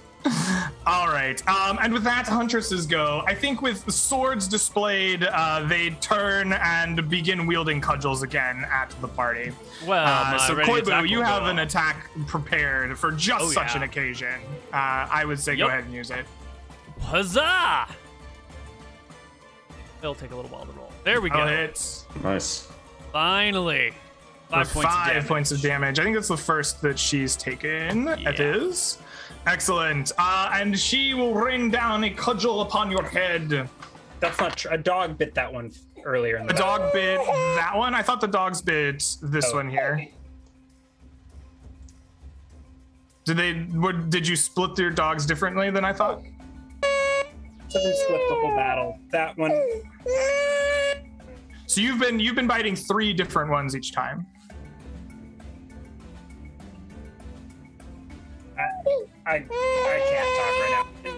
All right. Um, and with that, huntresses go. I think with the swords displayed, uh, they turn and begin wielding cudgels again at the party. Well, Uh, so ready Koibu, you have an attack prepared for just Oh, such yeah. an occasion. Uh, I would say go ahead and use it. Huzzah! It'll take a little while to roll. There we go. Oh, hits Nice. Finally. Five points five of damage. points of damage. I think that's the first that she's taken. It Yeah. is. Excellent. Uh, and she will rain down a cudgel upon your head. That's not true. A dog bit that one earlier in the The dog bit that one. I thought the dogs bit this Oh. one here. Did they? What, did you split your dogs differently than I thought? Doesn't split the whole battle. That one. So you've been you've been biting three different ones each time. I I can't talk right now.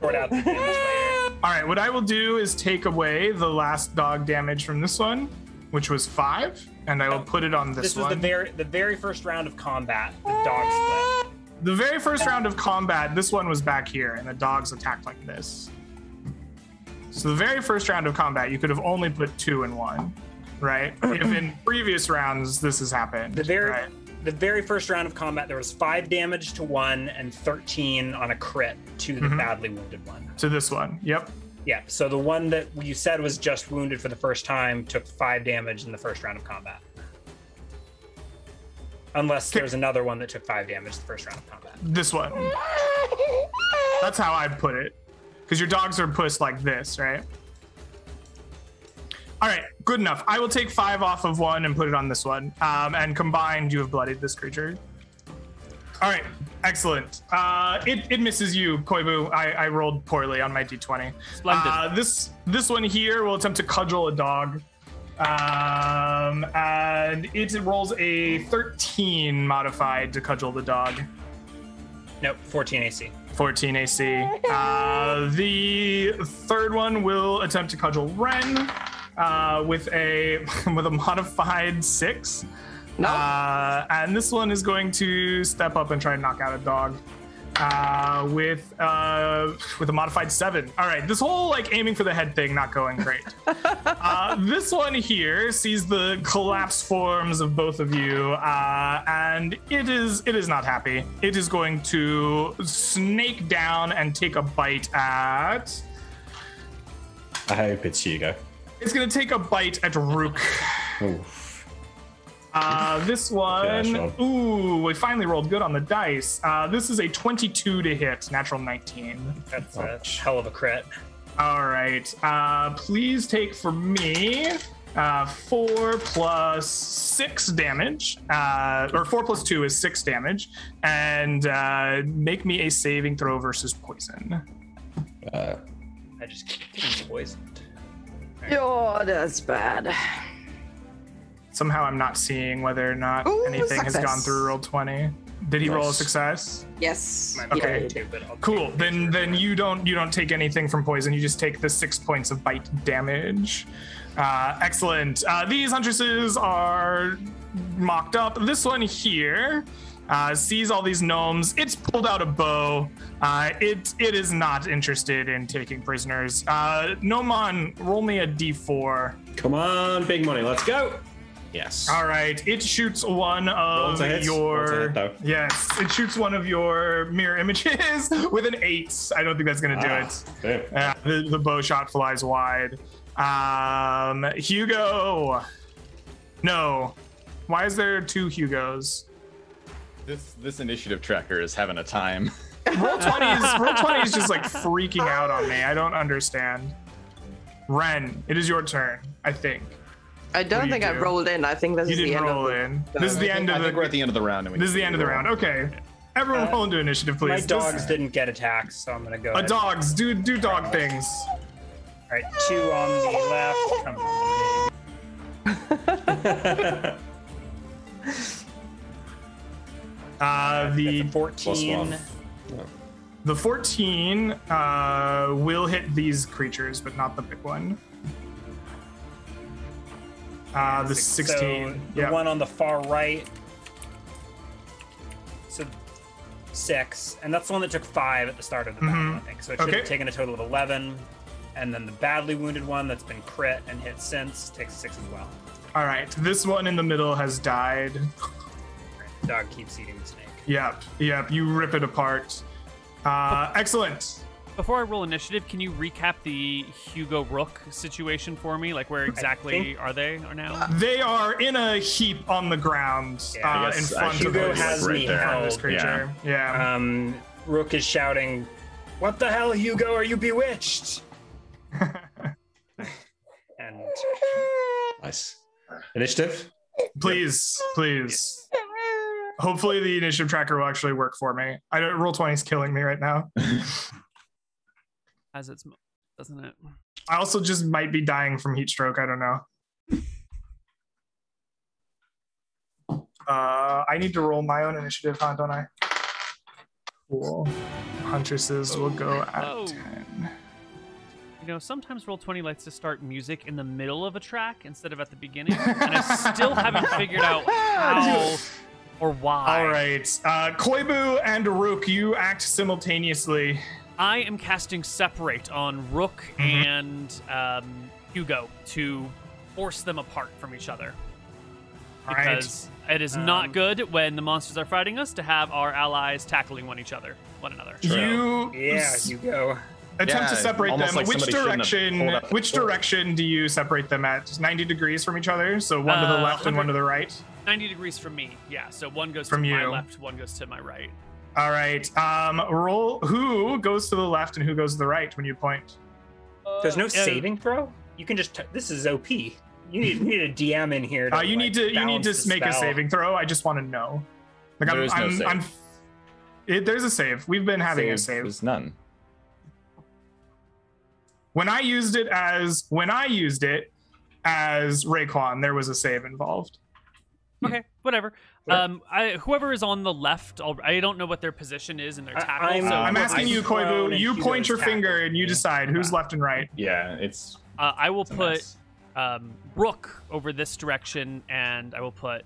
Sort out the damage later. All right. What I will do is take away the last dog damage from this one, which was five, and I will put it on this, This was one. the very the very first round of combat. The dog split. The very first round of combat, this one was back here, and the dogs attacked like this. So the very first round of combat, you could have only put two in one, right? if in previous rounds this has happened, The very right? the very first round of combat, there was five damage to one and 13 on a crit to the Mhm. badly wounded one. to this one. Yep. Yeah, so the one that you said was just wounded for the first time took five damage in the first round of combat. Unless there's another one that took five damage the first round of combat. This one. That's how I'd put it. Because your dogs are pushed like this, right? All right, good enough. I will take five off of one and put it on this one. Um, and combined, you have bloodied this creature. All right, excellent. Uh, it, it misses you, Koibu. I, I rolled poorly on my d20. Splendid. Uh, this this one here will attempt to cudgel a dog. Um, and it rolls a 13 modified to cudgel the dog. Nope, 14 AC. 14 AC. Uh, the third one will attempt to cudgel Ren uh, with a with a modified six. No. Uh, and this one is going to step up and try and knock out a dog uh, with uh, with a modified seven. All right, this whole like aiming for the head thing not going great. uh, this one here sees the collapse forms of both of you, uh, and it is it is not happy. It is going to snake down and take a bite at. I hope it's Hugo. It's going to take a bite at Rook. Oof. Uh, this one, Sean. ooh, we finally rolled good on the dice. Uh, this is a 22 to hit, natural 19. That's a hell of a crit. All right, uh, please take for me uh, four plus six damage, uh, or four plus two is six damage, and uh, make me a saving throw versus poison. Uh, I just keep getting poisoned. Oh, that's bad. Somehow I'm not seeing whether or not Ooh, anything has gone through Roll20. Did he roll a success? Yes. Okay. did. too, Cool. take. Then then you don't you don't take anything from poison. You just take the six points of bite damage. Uh, excellent. Uh, these huntresses are mocked up. This one here uh, sees all these gnomes. It's pulled out a bow. Uh, it it is not interested in taking prisoners. Uh, Nomon, roll me a d4. come on, big money, let's go. Yes. All right, it shoots one Roll of to hit. Roll to your hit, yes, it shoots one of your mirror images with an eight. I don't think that's gonna do Ah, it. boom. Yeah, the, the bow shot flies wide. Um, Hugo. No. Why is there two Hugos? This this initiative tracker is having a time. Roll twenty is roll twenty is just like freaking out on me. I don't understand. Ren, it is your turn. I think I don't do you think I rolled in. I think this you is the didn't end roll of the, in. This is the I end think, of I think we're at the. the end of the round. And we This is the end of the roll. round. Okay, everyone, Uh, roll into initiative, please. My This- dogs didn't get attacked, so I'm gonna go. Uh, ahead. dogs, do do dog things. All right, two on the left. Come on, Uh, the Plus 14. one. The 14 uh, will hit these creatures, but not the big one. Uh, the 16. So the one on the far right. So six, and that's the one that took five at the start of the battle, Mhm. I think. So it should Okay. have taken a total of eleven. And then the badly wounded one that's been crit and hit since takes six as well. All right. This one in the middle has died. The dog keeps eating the snake. Yep. Yep. You rip it apart. Uh, excellent. Before I roll initiative, can you recap the Hugo Rook situation for me? Like, where exactly think- are they are now? They are in a heap on the ground Yeah, uh, I in guess, uh, front of Hugo this, has right me there. in front of this held. creature. Yeah. Um, Rook is shouting, "What the hell, Hugo? Are you bewitched?" and Nice. Initiative. please, please. Hopefully, the initiative tracker will actually work for me. I don't. Roll20 is killing me right now. As it's, doesn't it? I also just might be dying from heat stroke. I don't know. Uh, I need to roll my own initiative, huh? Don't I? Cool. Huntresses will go at Oh. 10. You know, sometimes Roll20 likes to start music in the middle of a track instead of at the beginning, and I still haven't figured out how or why? All right. Uh, Koibu and Rook, you act simultaneously. I am casting separate on Rook Mhm. and um, Hugo to force them apart from each other. All right. Because it is Um, not good when the monsters are fighting us to have our allies tackling one each other, one another. You Yeah, s- you go. attempt to separate them. like which somebody shouldn't have direction? pulled up the Which sword. direction do you separate them at? 90 degrees from each other. So one to the Uh, left and one to the right. 90 degrees from me, yeah. So one goes From to my left, one goes to my right. All right. Um, roll. Who goes to the left and who goes to the right when you point? There's no Uh, saving throw. You can just. T- this is OP. You need, you need a DM in here. To, Uh, you need to. You need to balance the make a saving throw. I just want to know. Like I'm. There's no I'm. save. I'm it, there's a save. We've been having a save. There's none. When I used it as when I used it as Raekwon, there was a save involved. Okay, whatever. Sure. Um, I, whoever is on the left, I'll, I don't know what their position is in their I- tackle. I'm- so I'm asking I'm you, Koibu. You point your tackling finger and you decide who's left and right. Yeah, it's, uh, I will it's put mess. um, Rook over this direction, and I will put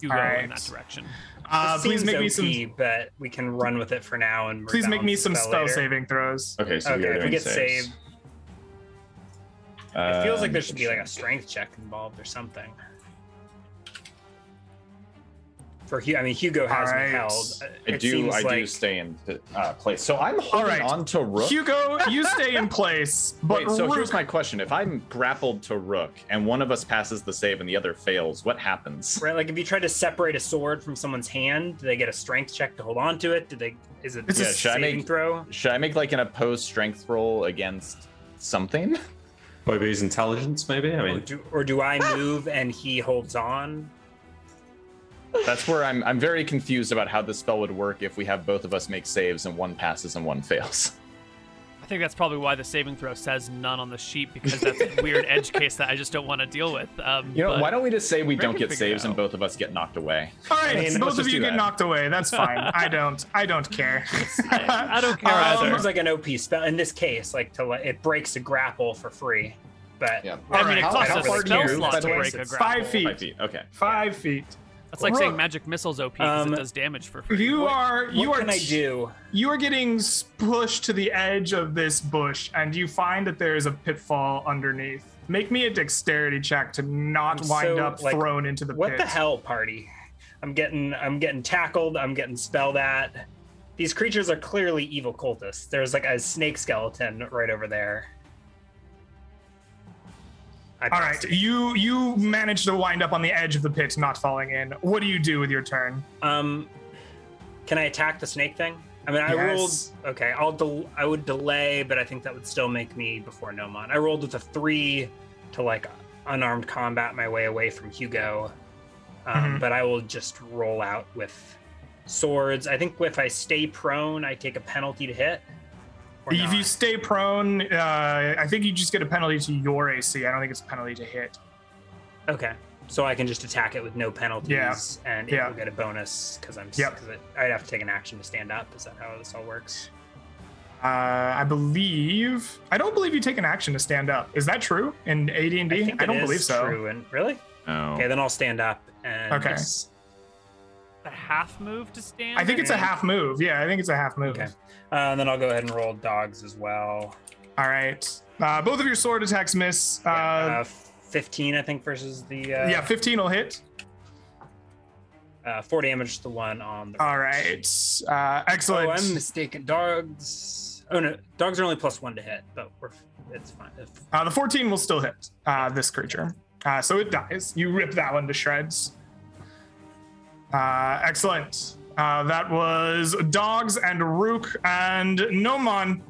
Hugo in that direction. Uh, please seems make me OP, some. But we can run with it for now and. Please make me some spell later. saving throws. Okay, so we Okay, if we get saves. saved, it feels like there should be like a strength check involved or something. For Hugo, I mean Hugo has Alright. me held. Uh, I do. seems I do stay in uh, place. So I'm holding right. on to Rook. Hugo, you stay in place, but Wait, so Rook, here's my question: If I'm grappled to Rook and one of us passes the save and the other fails, what happens? Right, like if you try to separate a sword from someone's hand, do they get a strength check to hold on to it? Do they? Is it It's a a- Yeah, should I saving make- throw? Should I make like an opposed strength roll against something? Koibu's intelligence, maybe. I Or mean, do, or do I move and he holds on? That's where I'm. I'm very confused about how this spell would work if we have both of us make saves and one passes and one fails. I think that's probably why the saving throw says none on the sheet because that's a weird edge case that I just don't want to deal with. Um, You know, why don't we just say we we don't get saves and both of us get knocked away? All right, I mean, both let's of you get that. knocked away. That's fine. I don't. I don't care. I, I don't care Um, either. Seems like an OP spell in this case, like to it breaks a grapple for free. But Yeah. I mean, Alright, it costs how a far do spell slot to break a grapple. five feet. Five feet. Okay. Five feet. That's like saying magic missiles OP because Um, it does damage for free. You What- are. You what are. can I do? You are getting pushed to the edge of this bush, and you find that there is a pitfall underneath. Make me a dexterity check to not I'm wind so, up like, thrown into the What pit. the hell, party? I'm getting I'm getting tackled. I'm getting spelled at. These creatures are clearly evil cultists. There's like a snake skeleton right over there. I All passed you you manage to wind up on the edge of the pit, not falling in. What do you do with your turn? Um, can I attack the snake thing? I mean, I Yes. rolled. Okay, I'll. Del- I would delay, but I think that would still make me before Nomon. I rolled with a three to like unarmed combat my way away from Hugo, um, Mhm. but I will just roll out with swords. I think if I stay prone, I take a penalty to hit. Or If not. you stay prone, uh, I think you just get a penalty to your AC. I don't think it's a penalty to hit. Okay. So I can just attack it with no penalties, and it Yeah. will get a bonus because I'm. Yep. Because I'd have to take an action to stand up. Is that how this all works? Uh, I believe I don't believe you take an action to stand up. Is that true in AD&D? think I don't is believe so. True. And really? Oh. Okay, then I'll stand up and. Okay. A half move to stand. I think it's a half move. Yeah, I think it's a half move. Okay. Uh, and then I'll go ahead and roll dogs as well. All right. Uh, both of your sword attacks miss. Uh, Uh, 15, I think, versus the. Uh, yeah, 15 will hit. Uh, four damage to the one on the. All right. Uh, excellent. Oh, I'm mistaken. Dogs. Oh no, dogs are only plus one to hit, but we're. It's fine. If- Uh, the 14 will still hit uh, this creature. Uh, so it dies. You rip that one to shreds. Uh, excellent. Uh, that was Dogs and Rook and Nomon.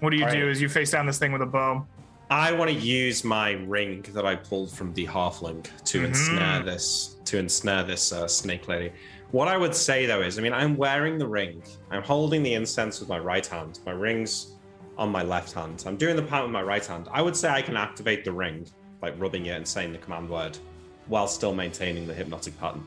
What do you All do right. as you face down this thing with a bow? I want to use my ring that I pulled from the halfling to Mhm. ensnare this to ensnare this uh, snake lady. What I would say though is, I mean, I'm wearing the ring. I'm holding the incense with my right hand. My ring's on my left hand. I'm doing the part with my right hand. I would say I can activate the ring, like rubbing it and saying the command word, while still maintaining the hypnotic pattern.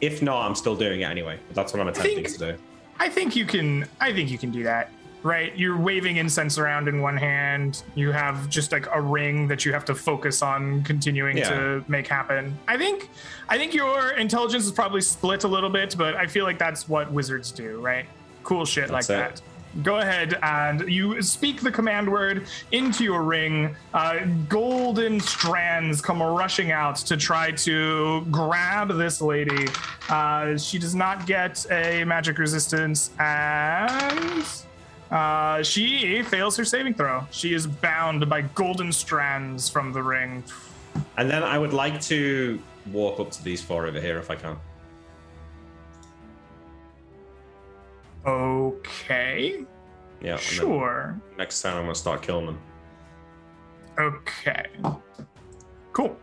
If not, I'm still doing it anyway. But that's what I'm attempting think- to do. I think you can. I think you can do that. right? You're waving incense around in one hand. You have just like a ring that you have to focus on continuing Yeah. to make happen. I think, I think your intelligence is probably split a little bit, but I feel like that's what wizards do, right? Cool shit That's like it. that. Go ahead and you speak the command word into your ring. Uh, golden strands come rushing out to try to grab this lady. Uh, she does not get a magic resistance, and uh, she fails her saving throw. She is bound by golden strands from the ring. And then I would like to walk up to these four over here if I can. Okay, Yeah. sure. Next time I'm gonna start killing them. Okay, cool.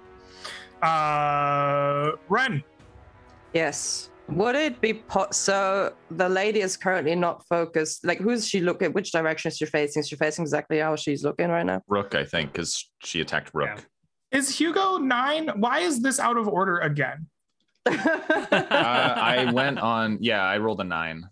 Uh, Ren. Yes. Would it be po- so? The lady is currently not focused. Like, who's she looking? Which direction is she facing? Is she facing exactly how she's looking right now? Rook, I think, because she attacked Rook. Yeah. Is Hugo nine? Why is this out of order again? Uh, I went on. Yeah, I rolled a nine.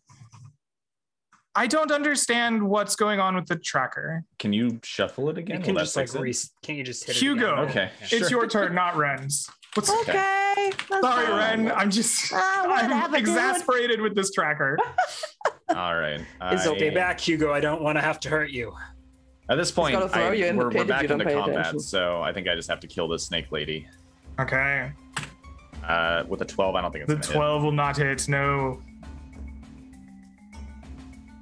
I don't understand what's going on with the tracker. Can you shuffle it You again? can Will just like fix re- can't you just hit Hugo. it again? Okay, Yeah. sure. It's your turn, not Ren's. What's okay. that's Sorry. Ren. I'm just Ah, I'm whatever, dude. exasperated with this tracker. All right. It's I- Stay back, Hugo. I don't want to have to hurt you. At this point, I- you in we're, we're back you don't into combat, attention. so I think I just have to kill this snake lady. Okay. Uh, with a 12, I don't think it's The gonna hit. 12 will not hit. No.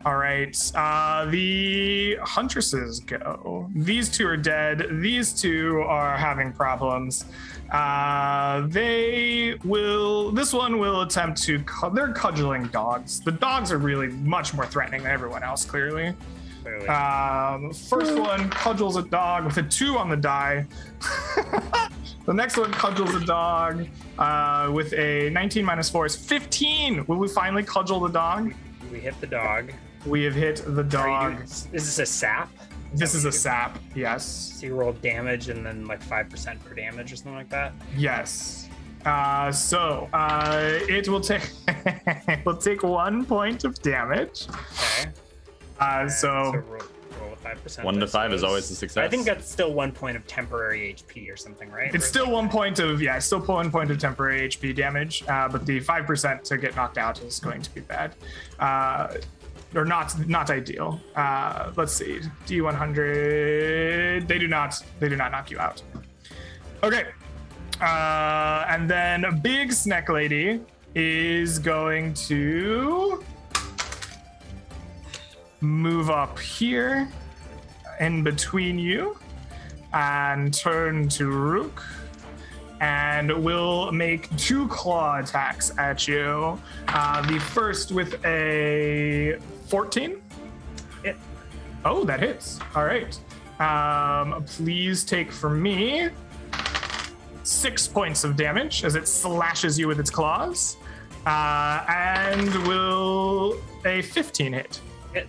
All right. Uh, the huntresses go. These two are dead. These two are having problems. Uh, they will. This one will attempt to. Cu- they're cudgeling dogs. The dogs are really much more threatening than everyone else. Clearly. Clearly. Um, first one cudgels a dog with a two on the die. the next one cudgels a dog uh, with a 19 minus 4 is 15. Will we finally cudgel the dog? we hit the dog. We have hit the dog. doing- is this a sap? This is a sap. Yes. So you roll damage and then like five percent per damage or something like that. Yes. Uh, so uh, it will take it will take one point of damage. Okay. Uh, so roll, roll five percent. One to five is always a success. I think that's still one point of temporary HP or something, right? It's Or- still one point of yeah, it's still one point of temporary HP damage, uh, but the five percent to get knocked out is going to be bad, uh, or not not ideal. Uh, let's see, D one hundred. They do not they do not knock you out. Okay, uh, and then a big snack lady is going to move up here in between you and turn to Rook and will make two claw attacks at you. Uh, the first with a 14. Hit. Oh, that hits. All right. Um, please take from me six points of damage as it slashes you with its claws. Uh, and will a 15 hit. Hit.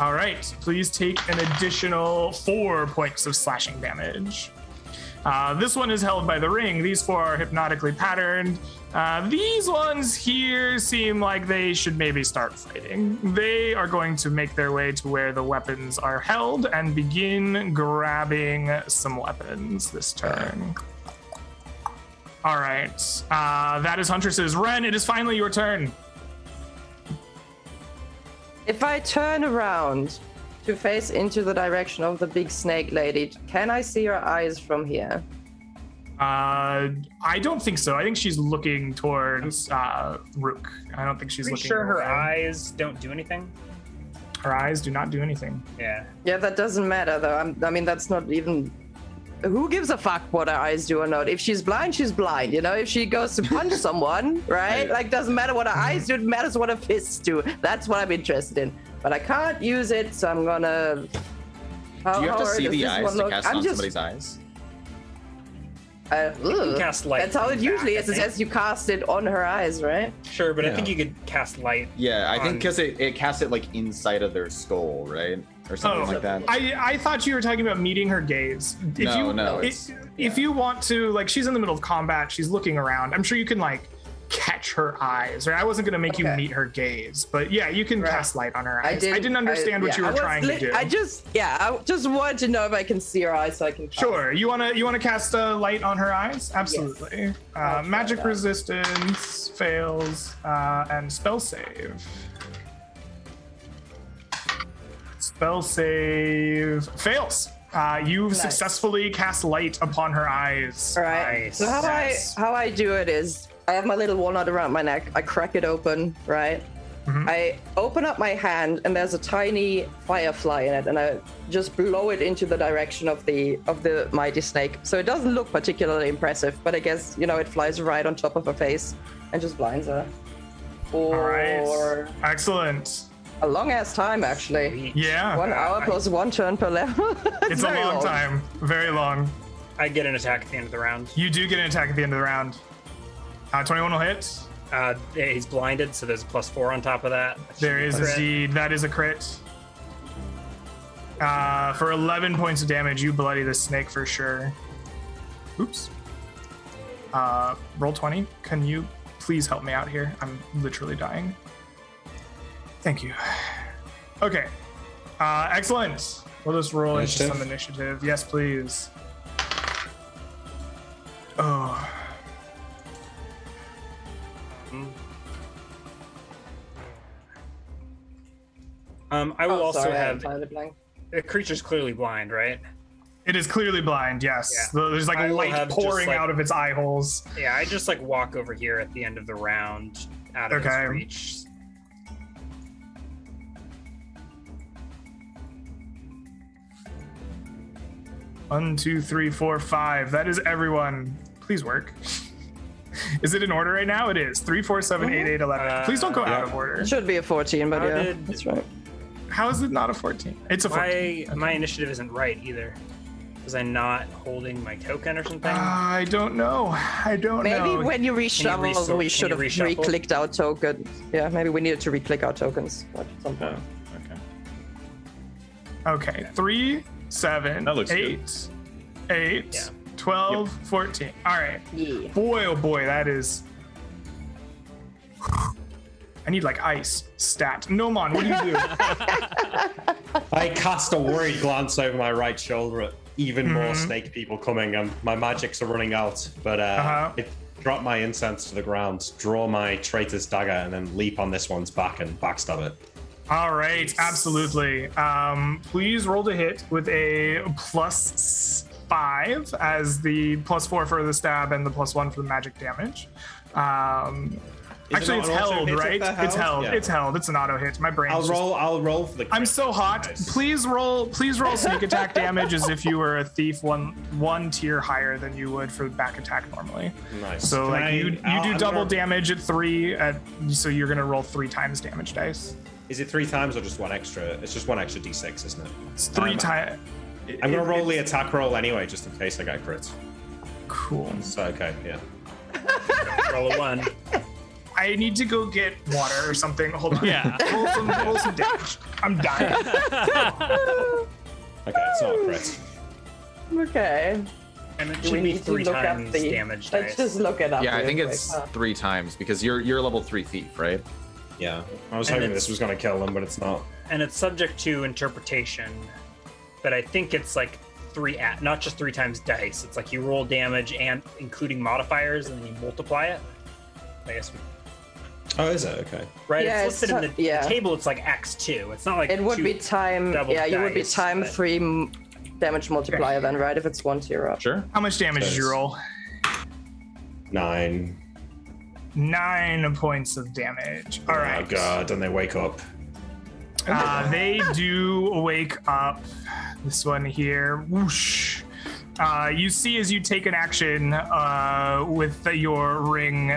All right, please take an additional four points of slashing damage. Uh, this one is held by the ring. These four are hypnotically patterned. Uh, these ones here seem like they should maybe start fighting. They are going to make their way to where the weapons are held and begin grabbing some weapons this turn. All right, uh, that is Huntress's. Ren, it is finally your turn. If I turn around to face into the direction of the big snake lady, can I see her eyes from here? Uh, I don't think so. I think she's looking towards uh, Rook. I don't think she's Pretty looking. sure her away. eyes don't do anything. Her eyes do not do anything. Yeah. Yeah, that doesn't matter though. I'm, I mean, that's not even. Who gives a fuck what her eyes do or not? If she's blind, she's blind. You know, if she goes to punch someone, right? Like, doesn't matter what her eyes do. It matters what her fists do. That's what I'm interested in. But I can't use it, so I'm gonna. How, Do you have to see the eyes to cast I'm on just, somebody's eyes? Uh, ugh. cast light That's how from it usually back, is. I It says you cast it on her eyes, right? Sure, but I think you could cast light. Yeah, I think because it, it casts it like inside of their skull, right? Or something Oh, like that. I, I thought you were talking about meeting her gaze. If No, you, no, i- it's- if you want to, like, she's in the middle of combat. She's looking around. I'm sure you can like catch her eyes. Right? I wasn't gonna make you meet her gaze, but yeah, you can Right. cast light on her I didn't, didn't understand what yeah, you were trying li- to do. I just, yeah, I just wanted to know if I can see her eyes so I can. cast. Sure. You wanna you wanna cast a light on her eyes? Absolutely. I'll Uh, magic resistance fails, uh, and spell save. Spell save fails. Uh, you've Nice. successfully cast light upon her eyes. All right. Nice. So how. I how I do it is I have my little walnut around my neck. I crack it open, right? Mm-hmm. I open up my hand and there's a tiny firefly in it, and I just blow it into the direction of the of the mighty snake. So it doesn't look particularly impressive, but I guess you know it flies right on top of her face and just blinds her. All For right. Excellent. A long ass time, actually. Yeah. One hour plus one turn per level. It's a very long, time. Very long. I get an attack at the end of the round. You do get an attack at the end of the round. Uh, 21 will hit. Uh, he's blinded, so there's a plus four on top of that. There is Crit. indeed. That is a crit. Uh, for 11 points of damage, you bloody the snake for sure. Oops. Uh, Roll20. Can you please help me out here? I'm literally dying. Thank you. Okay. Uh, excellent. We'll just roll into Initiative? some initiative. Yes, please. Oh. Um, I will Oh, also sorry, I have the creature's clearly blind, right? It is clearly blind, yes. Yeah. There's like I a light pouring like- out of its eye holes. Yeah, I just like walk over here at the end of the round, out of Okay. his reach. One, two, three, four, five. That is everyone. Please work. Is it in order right now? It is. Three, four, seven, eight, eight, eleven. Uh, Please don't go out of order. It should be a 14, but How yeah, did- that's right. How is it not a 14? It's a 14. My my initiative isn't right either. Was I not holding my token or something? I don't know. I don't Maybe know. Maybe when you Can you reshuffle, we should have reshuffle? re-clicked our tokens. Yeah, maybe we needed to re-click our tokens at some point. Oh, okay. Okay. Three, seven, That looks good. eight, eight, Yeah. 12, 14. All right. Yeah. Boy, oh boy, that is. I need like ice stat. Nomon, what do you do? I cast a worried glance over my right shoulder at even more Mm-hmm. snake people coming, and my magics are running out. But uh, Uh-huh. I drop my incense to the ground, draw my traitor's dagger, and then leap on this one's back and backstab it. All right, absolutely. Um, please roll to hit with a five as the plus four for the stab and the plus one for the magic damage. Um, Is it actually, not it's held, right? It's held. It's held. It's an auto hit. My brain. I'll roll. I'll roll for the. I'm so hot. Nice. Please roll. Please roll sneak attack damage as if you were a thief, one one tier higher than you would for back attack normally. Nice. So Can like I- you you I'll- do I'm double gonna- damage at three. At so you're gonna roll three times damage dice. Is it three times or just one extra? It's just one extra d6, isn't it? It's three Um, times. I'm gonna roll the attack roll anyway, just in case I get crits. Cool. So okay, yeah. Roll a one. I need to go get water or something. Hold on. Yeah. roll some, roll some damage. I'm dying. Okay, it's not a crit. Okay. And it should we be three times the damage Let's dice. just look it up. Yeah, I think quick, it's huh? three times because you're you're level three thief, right? Yeah, I was And hoping this was gonna kill them, but it's not. and it's subject to interpretation. But I think it's like three at not just three times dice. It's like you roll damage and including modifiers, and then you multiply it. I guess Oh, is it? Okay. right. Yeah, it's listed it's in the, yeah. the table. It's like X two. It's not like It would be time. Yeah, you would be time but- three m- damage multiplier then, right? If it's one tier up. Sure. How much damage did you roll? Nine. Nine points of damage. All right. Oh god, and they wake up. Uh, they do wake up. This one here. Whoosh. Uh, you see as you take an action uh, with your ring,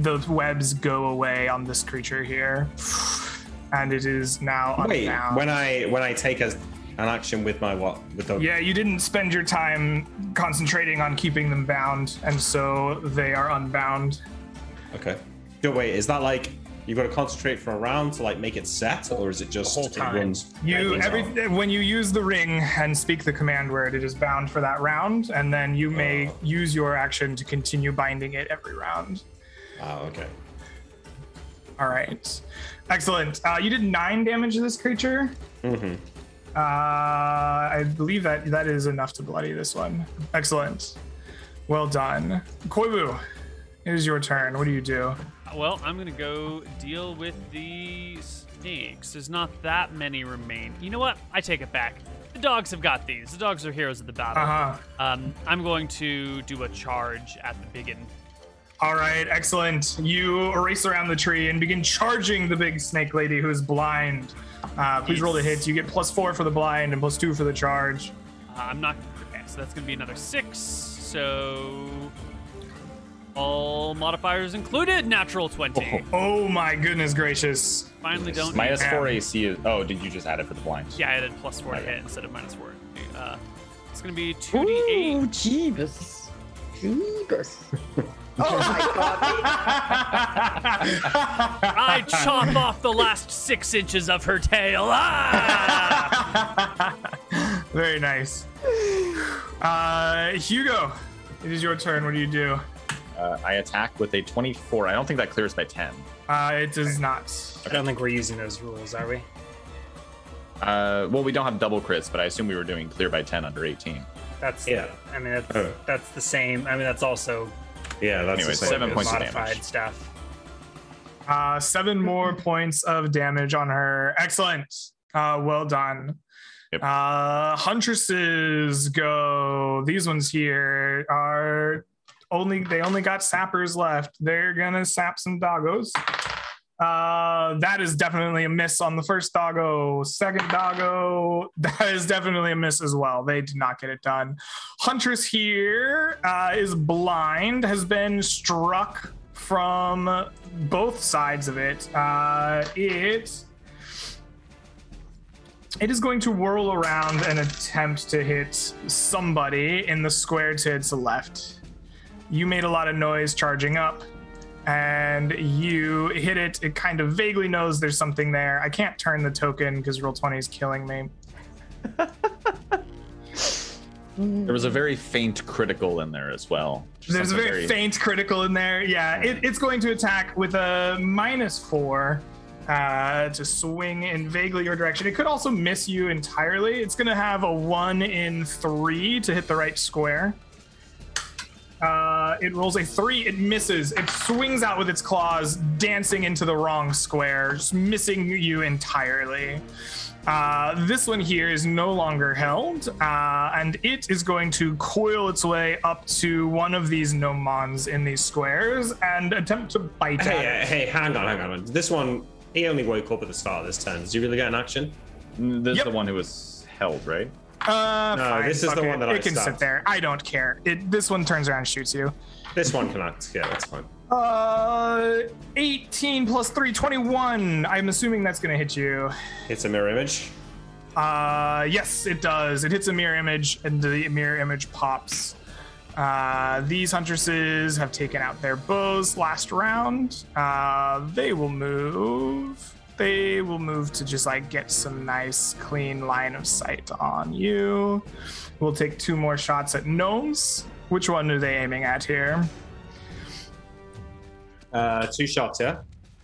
the webs go away on this creature here, and it is now Wait, unbound. when I when I take a, an action with my what with the yeah, you didn't spend your time concentrating on keeping them bound, and so they are unbound. Okay. No, wait, is that like you've got to concentrate for a round to like make it set, or is it just whole it time. runs? You so. every when you use the ring and speak the command word, it is bound for that round, and then you may Oh. use your action to continue binding it every round. Oh, okay. All right. Excellent. Uh, you did nine damage to this creature. Mm-hmm. Uh, I believe that that is enough to bloody this one. Excellent. Well done. Koibu, it is your turn. What do you do? Well, I'm gonna go deal with the snakes. There's not that many remain. You know what? I take it back. The dogs have got these. The dogs are heroes of the battle. Uh huh. Um, I'm going to do a charge at the biggin. All right, excellent. You race around the tree and begin charging the big snake lady who is blind. Uh, please roll the hit. You get plus four for the blind and plus two for the charge. Uh, I'm not. Okay, so that's gonna be another six. So all modifiers included. Natural twenty. Oh my goodness gracious. Finally, don't. Minus Yeah. four AC is. Oh, did you just add it for the blind? Yeah, I added plus four to Okay. hit instead of minus four. Uh, it's gonna be two d eight. Jeebus. Jeebus. oh my god. I chop off the last six inches of her tail. Ah! Very nice. Uh, Hugo, it is your turn. What do you do? Uh, I attack with a 24. I don't think that clears by 10. Uh, it does not. I don't think we're using those rules, are we? Uh, well, we don't have double crits, but I assume we were doing clear by 10 under 18. That's Yeah. I mean that's Oh. that's the same. I mean that's also Yeah, that's Anyway, the seven as- points of modified damage. stuff. Uh, seven more points of damage on her. Excellent. Uh, well done. Yep. Uh, huntresses go. These ones here are only they only got sappers left. They're gonna sap some doggos. Uh, that is definitely a miss on the first doggo. Second doggo, that is definitely a miss as well. They did not get it done. Huntress here uh, is blind, has been struck from both sides of it. Uh, it it is going to whirl around and attempt to hit somebody in the square to its left. You made a lot of noise charging up, and you hit it. It kind of vaguely knows there's something there. I can't turn the token because Roll20 is killing me. There was a very faint critical in there as well. Just There's a something very, faint critical in there. Yeah, it, it's going to attack with a minus four uh, to swing in vaguely your direction. It could also miss you entirely. It's going to have a one in three to hit the right square. Uh, it rolls a three. It misses. It swings out with its claws, dancing into the wrong square, just missing you entirely. Uh, this one here is no longer held, uh, and it is going to coil its way up to one of these gnomons in these squares and attempt to bite at Hey, it. hey, hang on, hang on. This one, he only woke up at the start of this turn. Does he really get an action? This Yep. is the one who was held, right? Uh, No, fine, this is the it. one that it I can sit there. I don't care. It this one turns around and shoots you. This one can act. Yeah, that's fine. Uh, 18 plus 3, 21. I'm assuming that's gonna hit you. It's a mirror image. Uh, yes, it does. It hits a mirror image, and the mirror image pops. Uh, these huntresses have taken out their bows last round. Uh, they will move. They will move to just like get some nice, clean line of sight on you. We'll take two more shots at gnomes. Which one are they aiming at here? Uh, two shots, yeah?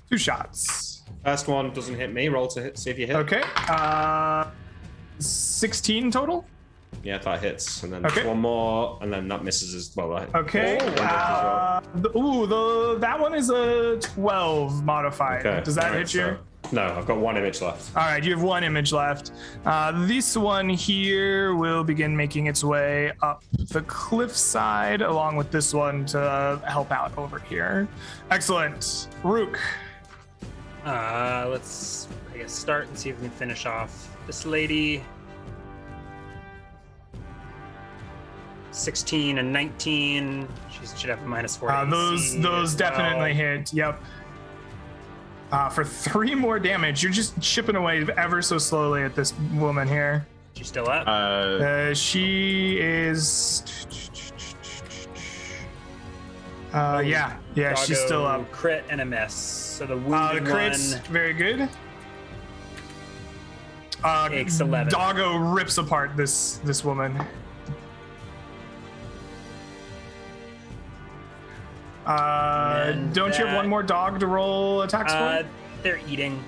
Two shots. First one doesn't hit me. Roll to hit, see if you hit. Okay. Uh, 16 total. Yeah, that hits. And then Okay. one more, and then that misses as well. Right? Okay. Oh, misses as well. Uh, the, ooh, the that one is a 12 modified. Okay, Does that alright, hit you? so- no, I've got one image left. All right, you have one image left. Uh, this one here will begin making its way up the cliffside, along with this one to help out over here. Excellent. Rook. Uh, let's I guess start and see if we can finish off this lady. 16 and 19. She should have a minus four. Uh, those those definitely well. hit. Yep. Uh, for three more damage, you're just chipping away ever so slowly at this woman here. She's still up. Uh, Uh, she is. Uh, yeah, yeah, she's still up. Crit and a miss. So the Uh, the wounded crits, one. very good. Uh, Takes 11. Doggo rips apart this this woman. Uh, And don't you have one more dog to roll attacks Uh, for? they're eating.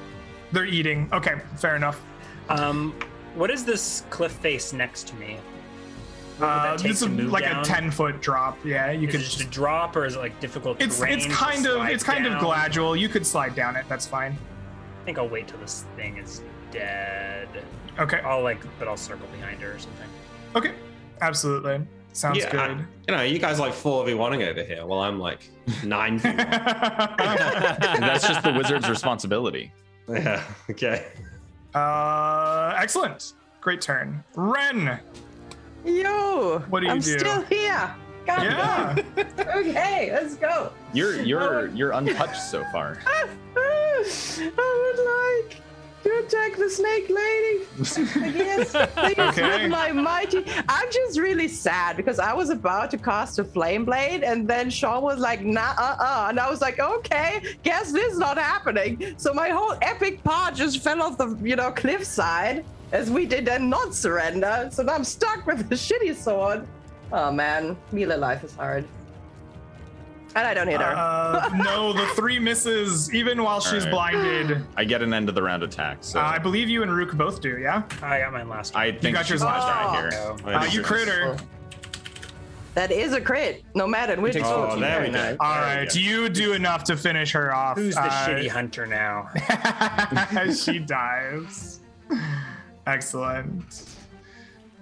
They're eating. Okay, fair enough. Um, what is this cliff face next to me? Uh, this is like down? a ten foot drop. Yeah, you Is could. it just a drop, or is it like difficult it's terrain? it's kind of it's kind of down? gradual. You could slide down it. That's fine. I think I'll wait till this thing is dead. Okay. I'll like, but I'll circle behind her or something. Okay. Absolutely. Sounds yeah, I- good. you know, you guys like four v one over here. Well, I'm like nine v that's just the wizard's responsibility. yeah. Okay. uh, excellent. Great turn. Ren. Yo, What do you I'm do? still here. God Yeah. okay, let's go. You're you're you're untouched so far. I would like to attack the snake lady. yes, please Okay. with my mighty. I'm just really sad because I was about to cast a flame blade, and then Sean was like, "Nah, uh, uh," and I was like, "Okay, guess this is not happening." So my whole epic part just fell off the you know cliffside as we did then not surrender. So now I'm stuck with the shitty sword. Oh man, melee life is hard. And I don't hit her. Uh, no, the three misses even while she's Alright. blinded. I get an end of the round attack. So Uh, I believe you and Rook both do. Yeah. I got mine last. I think you got she's yours last right here. Oh. Uh, you crit her. that is a crit, no matter which takes sword. Oh, you there we go. All There we right, go. you do enough to finish her off. Who's the Uh, shitty hunter now? she dies. Excellent.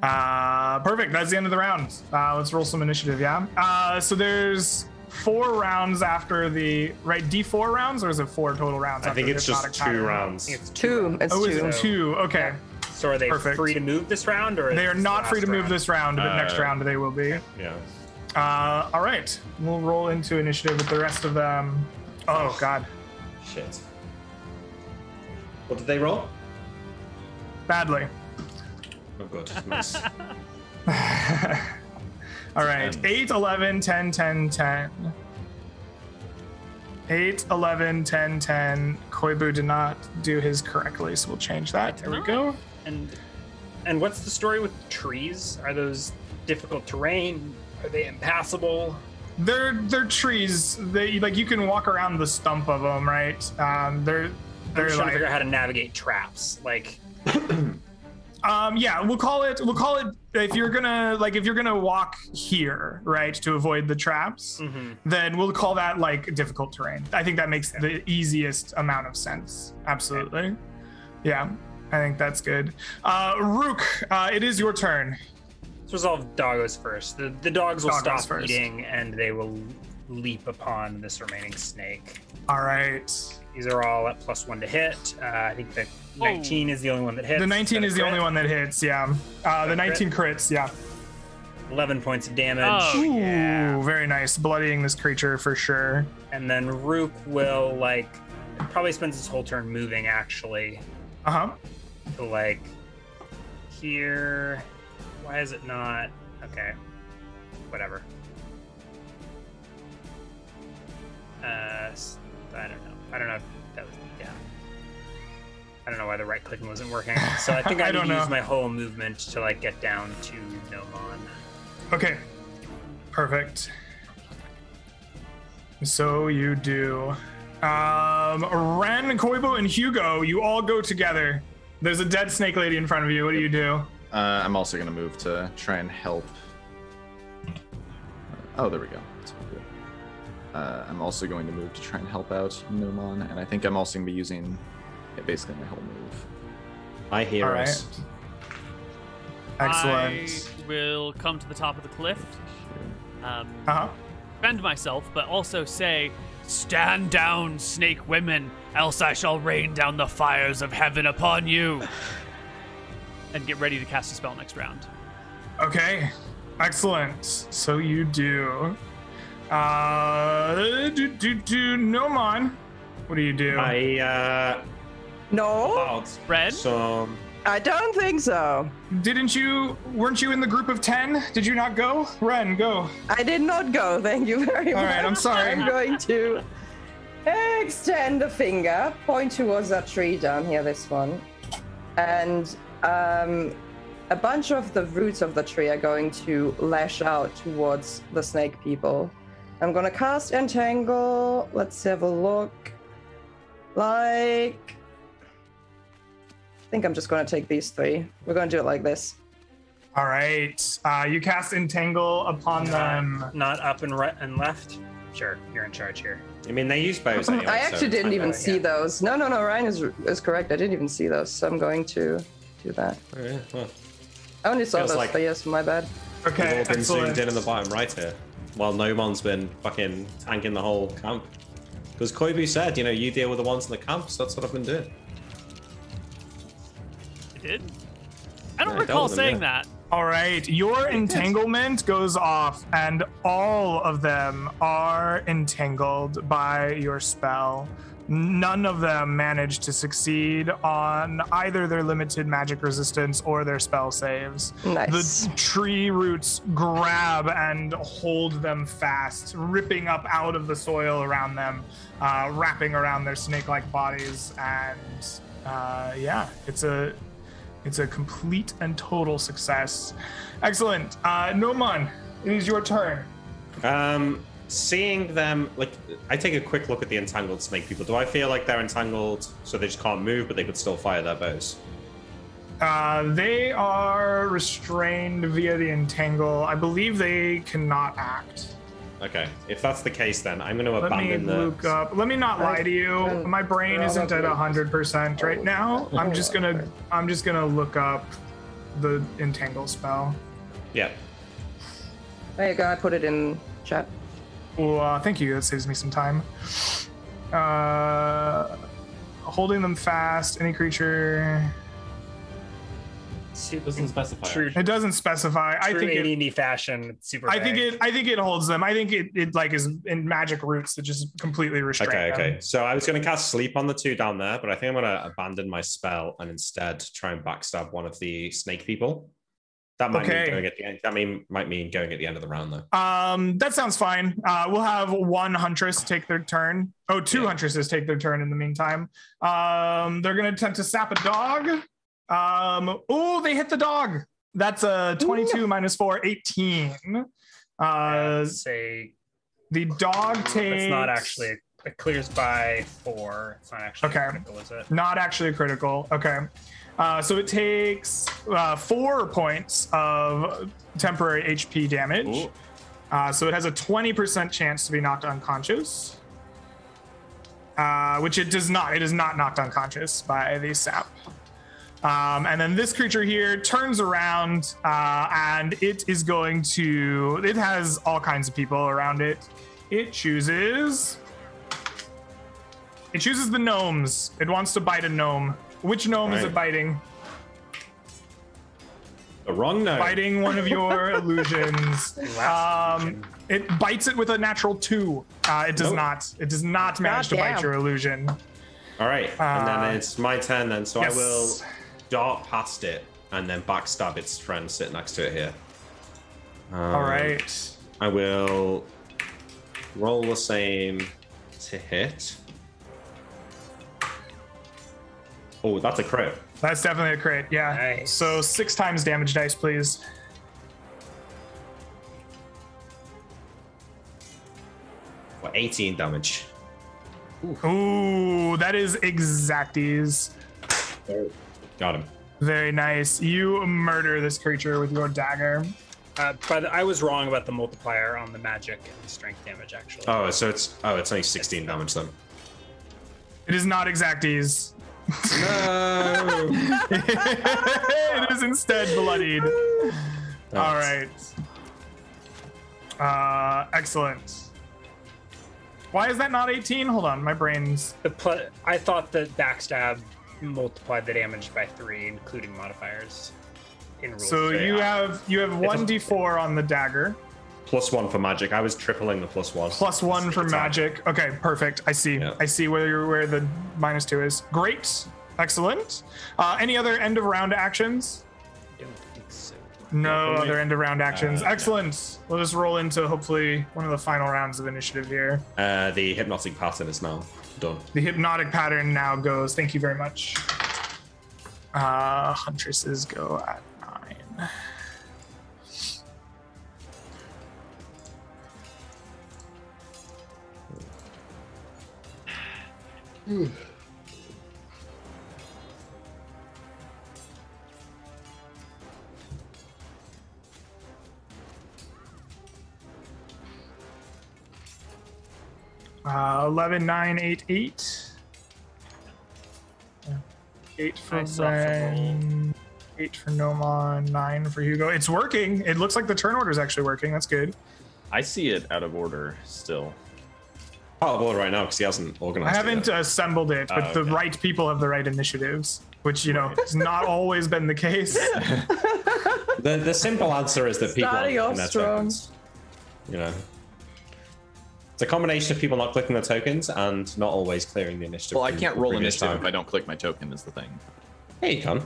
Uh, perfect. That's the end of the round. Uh, let's roll some initiative. Yeah. Uh, so there's four rounds after the right D4 rounds, or is it four total rounds? I think the it's just two timer? rounds. It's Two. It's Oh, is two. it two? Okay. So are they Perfect. free to move this round, or They are not free to last move this round, but next Uh, round they will be. Yeah. Uh, all right. We'll roll into initiative with the rest of them. Oh God, Shit. What did they roll? badly. Oh, good. Nice. All right. 8, 11, 10, 10, 10. 8, 11, 10, 10. Koibu did not do his correctly, so we'll change that. There we go. And and what's the story with trees? Are those difficult terrain? Are they impassable? They're they're trees. They like you can walk around the stump of them, right? Um, they're they're just trying to figure out how to navigate traps. Like, Um, yeah, we'll call it. We'll call it. If you're gonna like, if you're gonna walk here, right, to avoid the traps, Mm-hmm. then we'll call that like difficult terrain. I think that makes the easiest amount of sense. Absolutely. Yeah, I think that's good. Uh, Rook, uh, it is your turn. let's resolve doggos first. The the dogs will Doggos stop first. eating and they will leap upon this remaining snake. All right. These are all at plus one to hit. Uh, I think the 19 is the only one that hits. The 19 is the only one that hits. Yeah. Uh, the That 19 crits. Yeah. 11 points of damage. Oh, yeah. Very nice. Bloodying this creature for sure. And then Rook will, like, probably spends his whole turn moving, actually. Uh huh. To, like, here. Why is it not? Okay. Whatever. Uh, s- I don't know. I don't know if that was. Yeah. I don't know why the right clicking wasn't working. So I think I, I don't to use my whole movement to, like, get down to Nomon. Okay. Perfect. So you do. Um, Ren, Koibu, and Hugo, you all go together. There's a dead snake lady in front of you. What do you do? Uh, I'm also gonna move to try and help. Oh, there we go. That's all good. Uh, I'm also going to move to try and help out Nomon, and I think I'm also gonna be using yeah, basically my whole move. My All heroes. right. Excellent. I will come to the top of the cliff, um, Uh huh. defend myself, but also say, Stand down, snake women, else I shall rain down the fires of heaven upon you. And get ready to cast a spell next round. Okay. Excellent. So you do. Uh, do do do. No Nomon. What do you do? I uh, No, out Red? some. I don't think so. Didn't you? Weren't you in the group of ten? Did you not go? Ren, go. I did not go. Thank you very All much. All right. I'm sorry. I'm going to extend the finger, point towards that tree down here, this one, and um, a bunch of the roots of the tree are going to lash out towards the snake people. I'm gonna cast Entangle. Let's have a look. Like. I think I'm just gonna take these three. We're gonna do it like this. All right. Uh, you cast entangle upon them. Not up and right and left. Sure, you're in charge here. I mean, they use bows anyway. I actually it's didn't fine. even yeah. see those. No, no, no. Ryan is is correct. I didn't even see those, so I'm going to do that. Oh, yeah, well, I only saw those, like- but yes, my bad. Okay, We've all been excellent. zoomed in in the bottom right here, while Nomon's been fucking tanking the whole camp. Because Koibu said, you know, you deal with the ones in the camps. That's what I've been doing. I did. I don't Yeah, recall with them, saying yeah. that. All right, your entanglement goes off, and all of them are entangled by your spell. None of them manage to succeed on either their limited magic resistance or their spell saves. Nice. The tree roots grab and hold them fast, ripping up out of the soil around them, uh, wrapping around their snake-like bodies, and uh, yeah, it's a it's a complete and total success. Excellent, uh, Nomon, it is your turn. Um, seeing them, like, I take a quick look at the entangled snake people. Do I feel like they're entangled so they just can't move, but they could still fire their bows? Uh, they are restrained via the entangle. I believe they cannot act. Okay, if that's the case, then I'm going to Let me abandon the. look up. Let me not lie to you. My brain isn't at hundred percent right now. I'm just gonna. I'm just gonna look up the entangle spell. Yeah. There you go. I put it in chat. Well, uh, thank you. That saves me some time. Uh, holding them fast. Any creature. It Doesn't specify. True, It doesn't specify. I true think it. AD&D fashion. Super. I think vague. it. I think it holds them. I think it. It like is in magic roots that just completely restrain Okay, them. okay. So I was going to cast sleep on the two down there, but I think I'm going to abandon my spell and instead try and backstab one of the snake people. That might Okay. mean going at the end. That mean might mean going at the end of the round though. Um, that sounds fine. Uh, we'll have one huntress take their turn. Oh, two Yeah. huntresses take their turn in the meantime. Um, they're gonna attempt to sap a dog. Um, oh, they hit the dog. That's a 22 minus 4, 18. Uh, Uh, say the dog takes. it's not actually. It clears by four. It's not actually Okay. critical, is it? Not actually critical. Okay. Uh, so it takes uh, four points of temporary HP damage. Uh, so it has a 20% chance to be knocked unconscious. Uh, which it does not. It is not knocked unconscious by the sap. Um, and then this creature here turns around uh, and it is going to. It has all kinds of people around it. It chooses. It chooses the gnomes. It wants to bite a gnome. Which gnome is it biting? The wrong gnome. Biting one of your illusions. Um, it bites it with a natural two. Uh, it does Nope. not. It does not manage to bite your illusion. All right, and Uh, then it's my turn then. So yes. I will dart past it and then backstab its friend sitting next to it here. Um, All right. I will roll the same to hit. Oh, that's a crit. That's definitely a crit. Yeah. Nice. So six times damage dice, please. For 18 damage. Ooh, that is exacties. Got him. Very nice. You murder this creature with your dagger. Uh, but I was wrong about the multiplier on the magic and the strength damage. Actually. Oh, so it's oh, it's only 16 damage then. It is not exacties. No. it is instead bloodied. All right. Uh, excellent. Why is that not 18? Hold on, my brain's. The pl- I thought that backstab multiplied the damage by three, including modifiers. In rules. So you Yeah. have you have one d4 on the dagger, plus one for magic. I was tripling the plus one. plus one for It's on. magic. Okay, perfect. I see. Yeah. I see where you're, where the minus two is. Great, excellent. Uh, any other end of round actions? I don't think so. No for other end of round actions. Uh, yeah. Excellent. We'll just roll into hopefully one of the final rounds of initiative here. Uh, the hypnotic pattern is now done. The hypnotic pattern now goes. Thank you very much. Uh, huntresses go at nine. Uh, 11, 9, 8, 8. Yeah. 8 for Nice Ren. 8 for Nomon. 9 for Hugo. It's working. It looks like the turn order is actually working. That's good. I see it out of order still. Out of order right now because he hasn't organized. I organized. haven't It yet. assembled it, but Oh, the okay. right people have the right initiatives, which, you know, has not always been the case. the, the simple answer is that people aren't off strong. tokens. You know, it's a combination of people not clicking their tokens and not always clearing the initiative. Well, I can't roll previous initiative time. if I don't click my token. Is the thing. Hey, you can.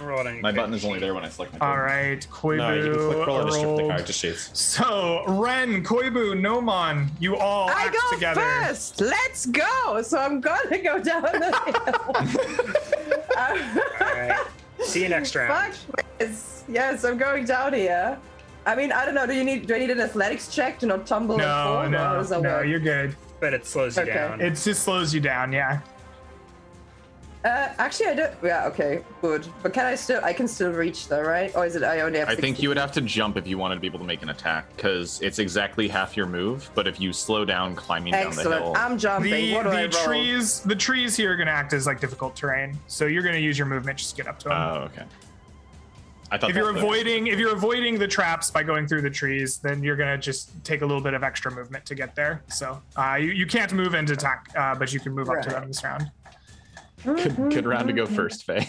Roll it on your My button is only there when I select my token. All right, Koibu No, you can click roll initiative from the rolled. character sheet. So, Ren, Koibu, Nomon, you all I act go together. first. Let's go. So I'm gonna go down the hill. All right. See you next round. Fuck this. Yes, I'm going down here. I mean, I don't know. Do you need? Do I need an athletics check to not tumble and No, fall? no, no, work? you're good. But it slows you Okay. down. It just slows you down, yeah. Uh, actually, I don't. Yeah, okay, good. But can I still? I can still reach though, right? Or is it? I only have. I think you would have to jump if you wanted to be able to make an attack, because it's exactly half your move. But if you slow down climbing down the Excellent. hill, I'm jumping. The what do I the roll? trees the trees here are gonna act as like difficult terrain, so you're gonna use your movement just to get up to them. oh, okay. I thought if you're that's what- avoiding if you're avoiding the traps by going through the trees, then you're gonna just take a little bit of extra movement to get there. So uh, you, you can't move and attack, uh, but you can move up to Right. them this round. Good, good round to go first, Faye.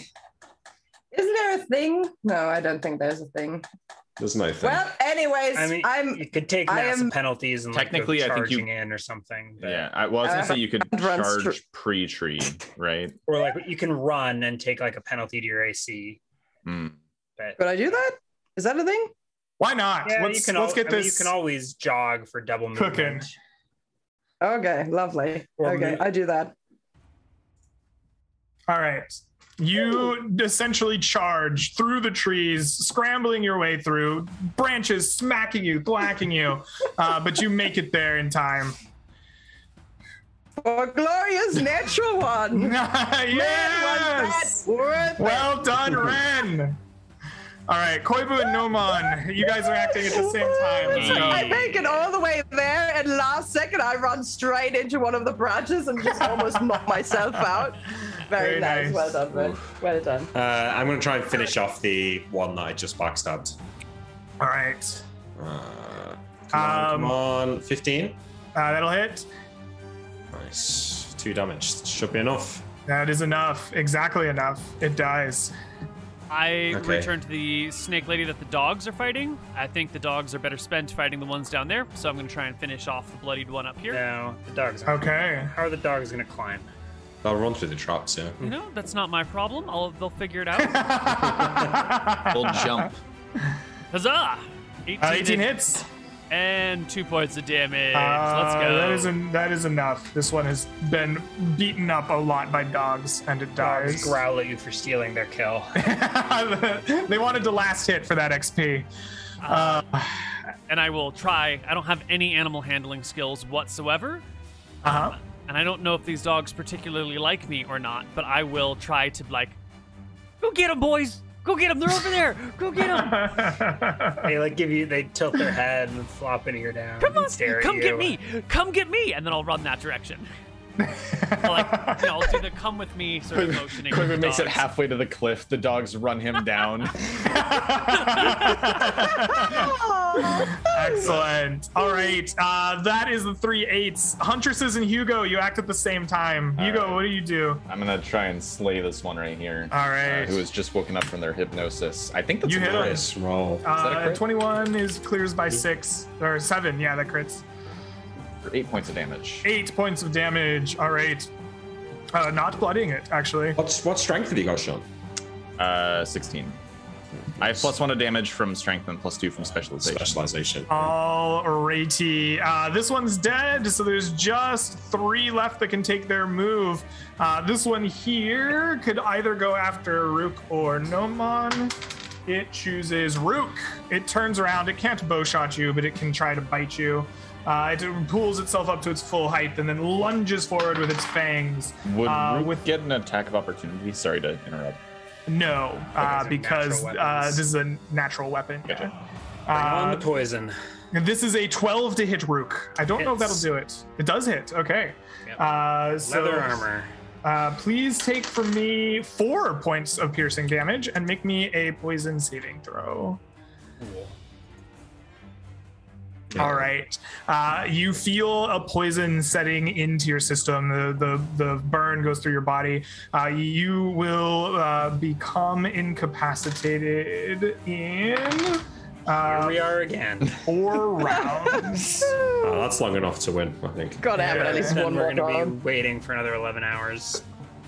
Isn't there a thing? No, I don't think there's a thing. There's no thing. Well, anyways, I mean, I'm. you could take I massive am- penalties and Technically, go I think you- charging in or something. but- Yeah, I, well, I was gonna Uh, say you could charge str- pre-tree, right? Or like you can run and take like a penalty to your AC. Hmm. But Could I do that? Is that a thing? Why not? yeah, let's you can. let's al- get I mean, this. you can always jog for double movement. Cooking. Okay, lovely. Or okay, move- I do that. All right. You essentially charge through the trees, scrambling your way through, branches smacking you, blacking you, uh, but you make it there in time. For a glorious natural one. Yes! that worth it? Well done, Ren. All right, Koibu and Nomon, you guys are acting at the same time. Go. I make it all the way there, and last second I run straight into one of the branches and just almost knock myself out. Very, Very nice. nice. Well done, man. Well done. Uh, I'm going to try and finish off the one that I just backstabbed. All right. Uh, come, on, Um, come on, 15. Uh, that'll hit. Nice. Two damage. Should be enough. That is enough. Exactly enough. It dies. I Okay. return to the snake lady that the dogs are fighting. I think the dogs are better spent fighting the ones down there, so I'm going to try and finish off the bloodied one up here. No, the dogs. Aren't. Okay. How are the dogs gonna climb? I'll run through the traps, yeah. You know, that's not my problem. I'll, they'll figure it out. Full jump. Huzzah! 18, Uh, 18 hit- hits. and two points of damage. Uh, Let's go. That is en- that is enough. This one has been beaten up a lot by dogs, and it Dogs dies. growl at you for stealing their kill. they wanted the last hit for that XP. Uh, and I will try. I don't have any animal handling skills whatsoever. uh-huh. And I don't know if these dogs particularly like me or not, but I will try to like, go get them, boys, go get them. They're over there. Go get them. they like give you, they tilt their head and flop into your down. Come on, stare come you. get me, come get me, and then I'll run that direction. I'll, like, you know, I'll do the come with me sort of motioning. with the Quiver makes it halfway to the cliff. The dogs run him down. Excellent. All right. Uh, that is the three eights. Huntresses and Hugo, you act at the same time. Hugo, right. what do you do? I'm gonna try and slay this one right here. All right. Uh, who has just woken up from their hypnosis? I think that's You a hit him. crit. Nice roll. that a Uh, crit? 21 is clears by six or seven. Yeah, that crits. For eight points of damage. Eight points of damage. All right. Uh, not bloodying it, actually. What's, what strength have you got, Sean? Uh, 16. I have plus one of damage from strength and plus two from specialization. Specialization. Alrighty. Uh, this one's dead, so there's just three left that can take their move. Uh, this one here could either go after Rook or Nomon. It chooses Rook. It turns around. It can't bow shot you, but it can try to bite you. Uh, it pulls itself up to its full height and then lunges forward with its fangs. Would uh, Rook with get an attack of opportunity? Sorry to interrupt. no, uh, because uh, this is a natural weapon. Gotcha. Bring on Uh, the poison. this is a 12 to hit Rook. I don't know if that'll do it. It does hit. Okay. Yep. Uh, so, Leather armor. Uh, please take from me four points of piercing damage and make me a poison saving throw. Cool. All right. Uh, you feel a poison setting into your system. The the, the burn goes through your body. Uh, you will uh, become incapacitated in Here uh, we are again. four rounds. Oh, that's long enough to win, I think. Gotta have it at least And then one we're more going to be waiting for another 11 hours.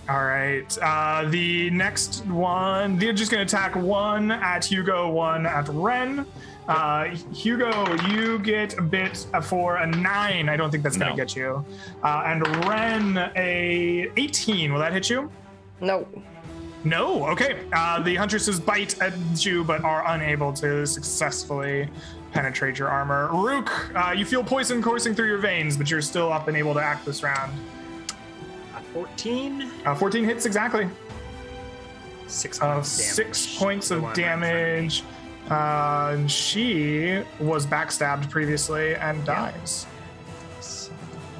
All right. Uh, the next one, they're just going to attack one at Hugo, one at Ren. Uh, Hugo, you get a bit for a nine. I don't think that's going to No. get you. Uh, and Ren, a 18. Will that hit you? No. No. Okay. Uh, the huntresses bite at you, but are unable to successfully penetrate your armor. Rook, uh, you feel poison coursing through your veins, but you're still up and able to act this round. Uh, 14, Uh, 14 hits exactly. 6 of points damage. six points The of one right in front of me. damage. Uh, and she was backstabbed previously and dies.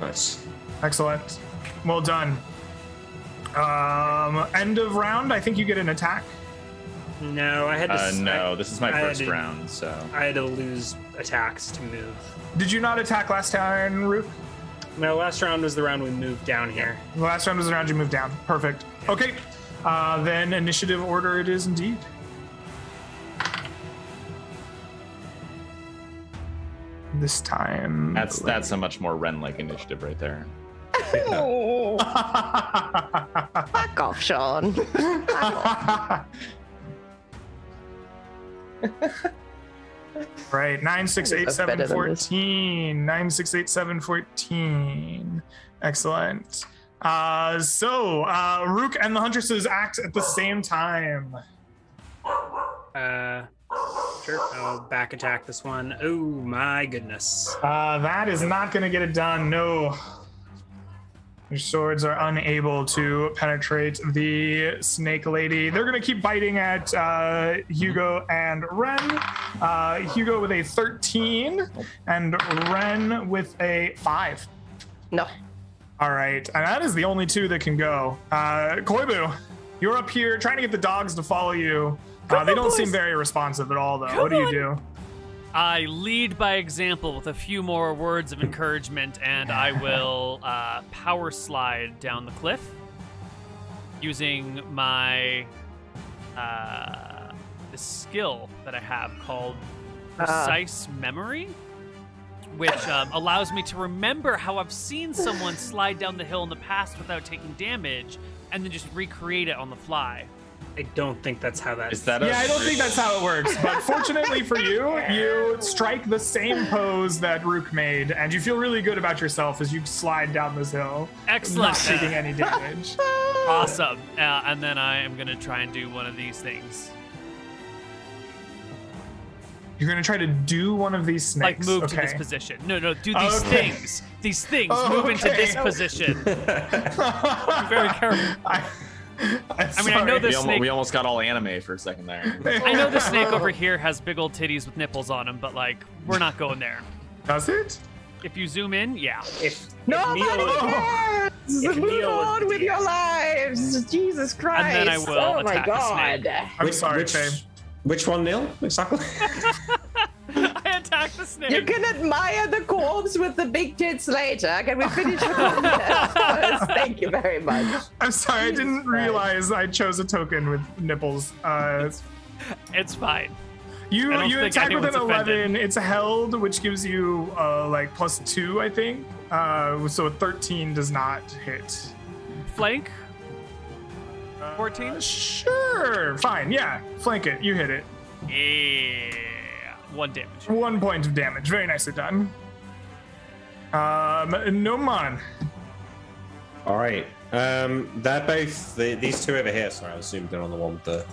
Nice. Excellent. Well done. Um, end of round. I think you get an attack. No, I had to. Uh, s- no, this is my I first did- round, so I had to lose attacks to move. Did you not attack last turn, Rook? No, last round was the round we moved down here. The last round was the round you moved down. Perfect. Okay. Uh, then initiative order it is indeed. This time. that's that's a much more Ren-like initiative right there. Oh, fuck off, Sean. Right, nine six eight That's seven better than this. fourteen. Nine six eight seven fourteen. Excellent. Uh, so uh, Rook and the Huntresses act at the same time. Uh, sure. I'll back attack this one. Oh my goodness. Uh, that is not going to get it done. No. Your swords are unable to penetrate the snake lady. They're going to keep biting at uh, Hugo and Ren. Uh, Hugo with a 13 and Ren with a 5. No. All right, and that is the only two that can go. Uh, Koibu, you're up here trying to get the dogs to follow you. Uh, they don't seem very responsive at all, though. what do you do? I lead by example with a few more words of encouragement, and I will uh, power slide down the cliff using my uh, the skill that I have called precise memory, which um, allows me to remember how I've seen someone slide down the hill in the past without taking damage, and then just recreate it on the fly. I don't think that's how that Is that a Yeah, I don't think that's how it works. But fortunately for you, you strike the same pose that Rook made, and you feel really good about yourself as you slide down this hill, Excellent. not taking any damage. Awesome. Uh, and then I am going to try and do one of these things. You're gonna try to do one of these Like move okay. to this position. No, no, do these Okay. things. These things. Oh, move into this position. Be very careful. I, I mean, I know we, this almo- snake. we almost got all anime for a second there. I know the snake over here has big old titties with nipples on them, but like, we're not going there. Does it? If you zoom in, yeah. If, if Nobody Neal, cares! If Move Neal- on with your lives! Jesus Christ! And then I will oh my attack the god! snake. I'm which, sorry, which, Faye. which one, Neal? Exactly. I attacked the snake. You can admire the corpse with the big tits later. Can we finish the contest? Thank you very much. I'm sorry, I didn't Christ. realize I chose a token with nipples. Uh, It's fine. you I you attack with an anyone's offended. 11. It's held, which gives you uh, like plus two, I think. Uh, so a 13 does not hit. Flank. 14? Sure, fine, yeah, flank it. You hit it. Yeah. One damage. One point of damage. Very nicely done. Um, Nomon. All right. Um, they're both the, these two over here. Sorry, I was zoomed in on the one with the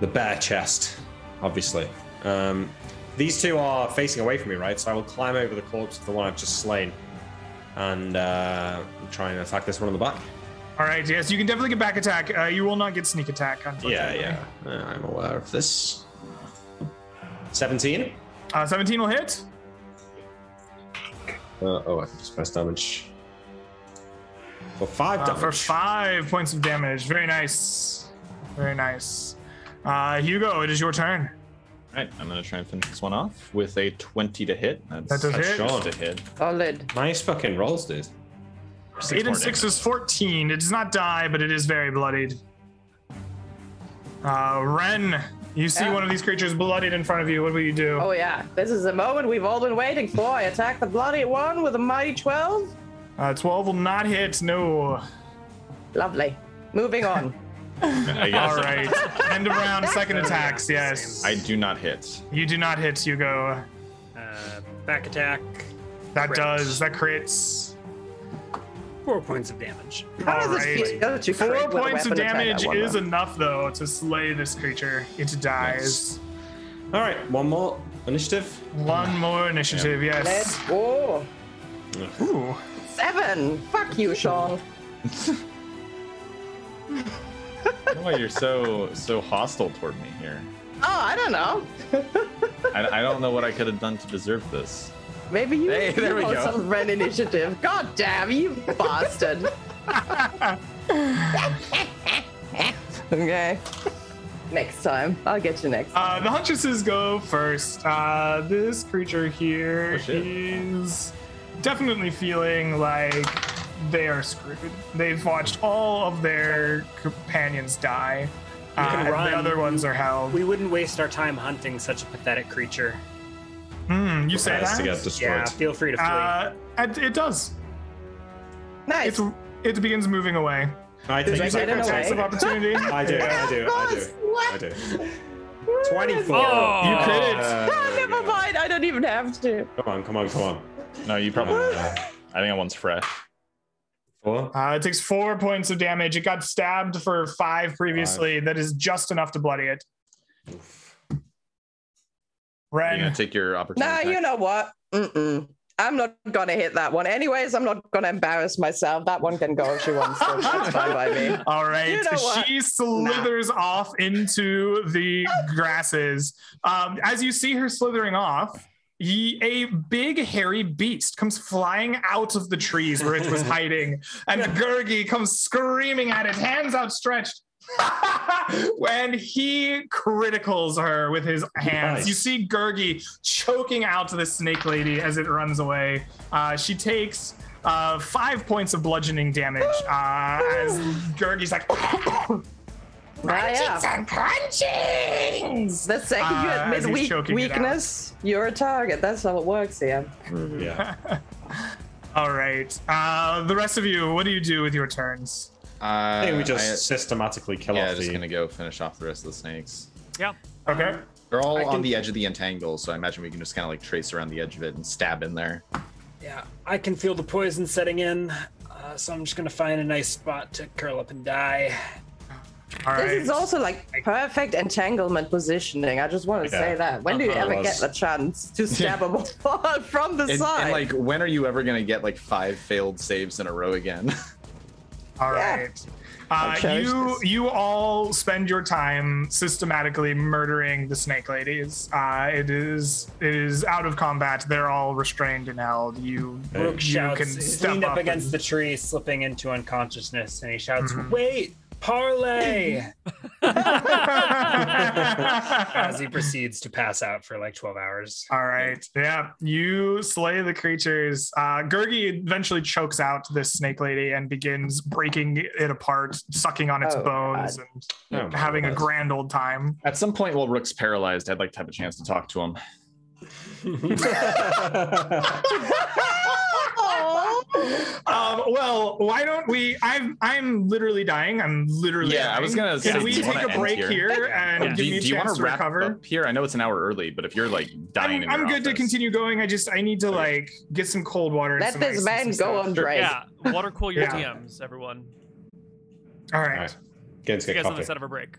the bare chest, obviously. Um, these two are facing away from me, right? So I will climb over the corpse of the one I've just slain, and uh, try and attack this one on the back. All right, yes, you can definitely get back attack. Uh, you will not get sneak attack, Yeah, unfortunately. yeah. Uh, I'm aware of this. Seventeen. Uh, 17 will hit. Uh, oh, I can just press damage. For five Uh, damage. for five points of damage. Very nice. Very nice. Uh, Hugo, it is your turn. Right, I'm gonna try and finish this one off with a 20 to hit. That's That does That's hit. Sean. to hit. Solid. Nice fucking rolls, dude. Six Eight and six damage. is 14. It does not die, but it is very bloodied. Uh, Ren, you see Yeah. one of these creatures bloodied in front of you. What will you do? Oh yeah, this is the moment we've all been waiting for. I attack the bloody one with a mighty 12. Uh, 12 will not hit. No. Lovely. Moving on. All right. End of round, second attacks. Yes. I do not hit. You do not hit, Hugo. Uh, back attack. That Crit. does. That crits. Four points of damage. How does Alright. this feel to Four crit with a points of weapon attack? I damage wonder? is enough, though, to slay this creature. It dies. All right, one more initiative. One more initiative, Yes. Let's yes. go. Ooh. Seven. Fuck you, Sean. I don't know why you're so so hostile toward me here. Oh, I don't know. I, I don't know what I could have done to deserve this. Maybe you Hey, there we you know, go. some Ren initiative. God damn you, bastard. okay. Next time. I'll get you next. Uh, the Huntresses go first. Uh, this creature here Oh, is definitely feeling like they are screwed. They've watched all of their companions die. Uh, can and run. the other ones are held. We wouldn't waste our time hunting such a pathetic creature. Hmm, you say Has that? to get destroyed. Yeah, feel free to flee. Uh, it, it does. nice. It, it begins moving away. I Does think it get in the Attacks of opportunity. I do, I do, I do, What? I do. Twenty-four. Oh, You crit it. Uh, Ah, never mind. I don't even have to. Come on, come on, come on. No, you probably. I think that one's fresh. Four. Uh, it takes four points of damage. It got stabbed for five previously. That is just enough to bloody it. You're Ren, gonna take your opportunity. Nah, attack? you know what? Mm-mm. I'm not gonna hit that one. Anyways, I'm not gonna embarrass myself. That one can go if she wants to. That's fine by me. All right. You know what? She slithers off into the grasses. Um, as you see her slithering off, he, a big hairy beast comes flying out of the trees where it was hiding, and Gurgi comes screaming at it, hands outstretched. when he criticals her with his hands, Nice. you see Gurgi choking out the snake lady as it runs away. Uh, she takes uh, five points of bludgeoning damage uh, as Gurgi's like, Ah, yeah. and crunchings. The second you Uh, as admit he's weak, choking it out. weakness, you're a target. That's how it works here. Yeah. All right. Uh, the rest of you, what do you do with your turns? Uh, I think we just systematically kill off. yeah, off just the. gonna go finish off the rest of the snakes. yeah. Okay. They're all I on can- the edge of the entangle, so I imagine we can just kind of like trace around the edge of it and stab in there. Yeah, I can feel the poison setting in, uh, so I'm just gonna find a nice spot to curl up and die. All right. This is also like perfect entanglement positioning. I just want to Yeah. say that. When do you Uh-huh. ever get was. the chance to stab them from the And, side? and like, when are you ever gonna get like five failed saves in a row again? All Yeah. right. Uh, you this. you all spend your time systematically murdering the snake ladies. Uh, it is it is out of combat. They're all restrained and held. You Rook you shouts, can step leaned up, up against and- the tree, slipping into unconsciousness, and he shouts, Mhm. "Wait, parlay!" as he proceeds to pass out for like 12 hours. All right. Yeah. You slay the creatures. Uh, Gurgi eventually chokes out this snake lady and begins breaking it apart, sucking on its Oh, bones God. and Oh, my having a grand old time. At some point, while Rook's paralyzed, I'd like to have a chance to talk to him. Um, well, why don't we? I'm I'm literally dying. I'm literally. Yeah, I was gonna Can say, we take a break here? here, and Yeah. give do, me a do you want chance to to wrap recover? up here? I know it's an hour early, but if you're like dying, I'm, in I'm your good to continue going. I just I need to like get some cold water. and Let some this ice and man some go stuff. on Drake. Yeah. Water cool your Yeah. DMs, everyone. All All right. right. Get See you guys on the set of a break.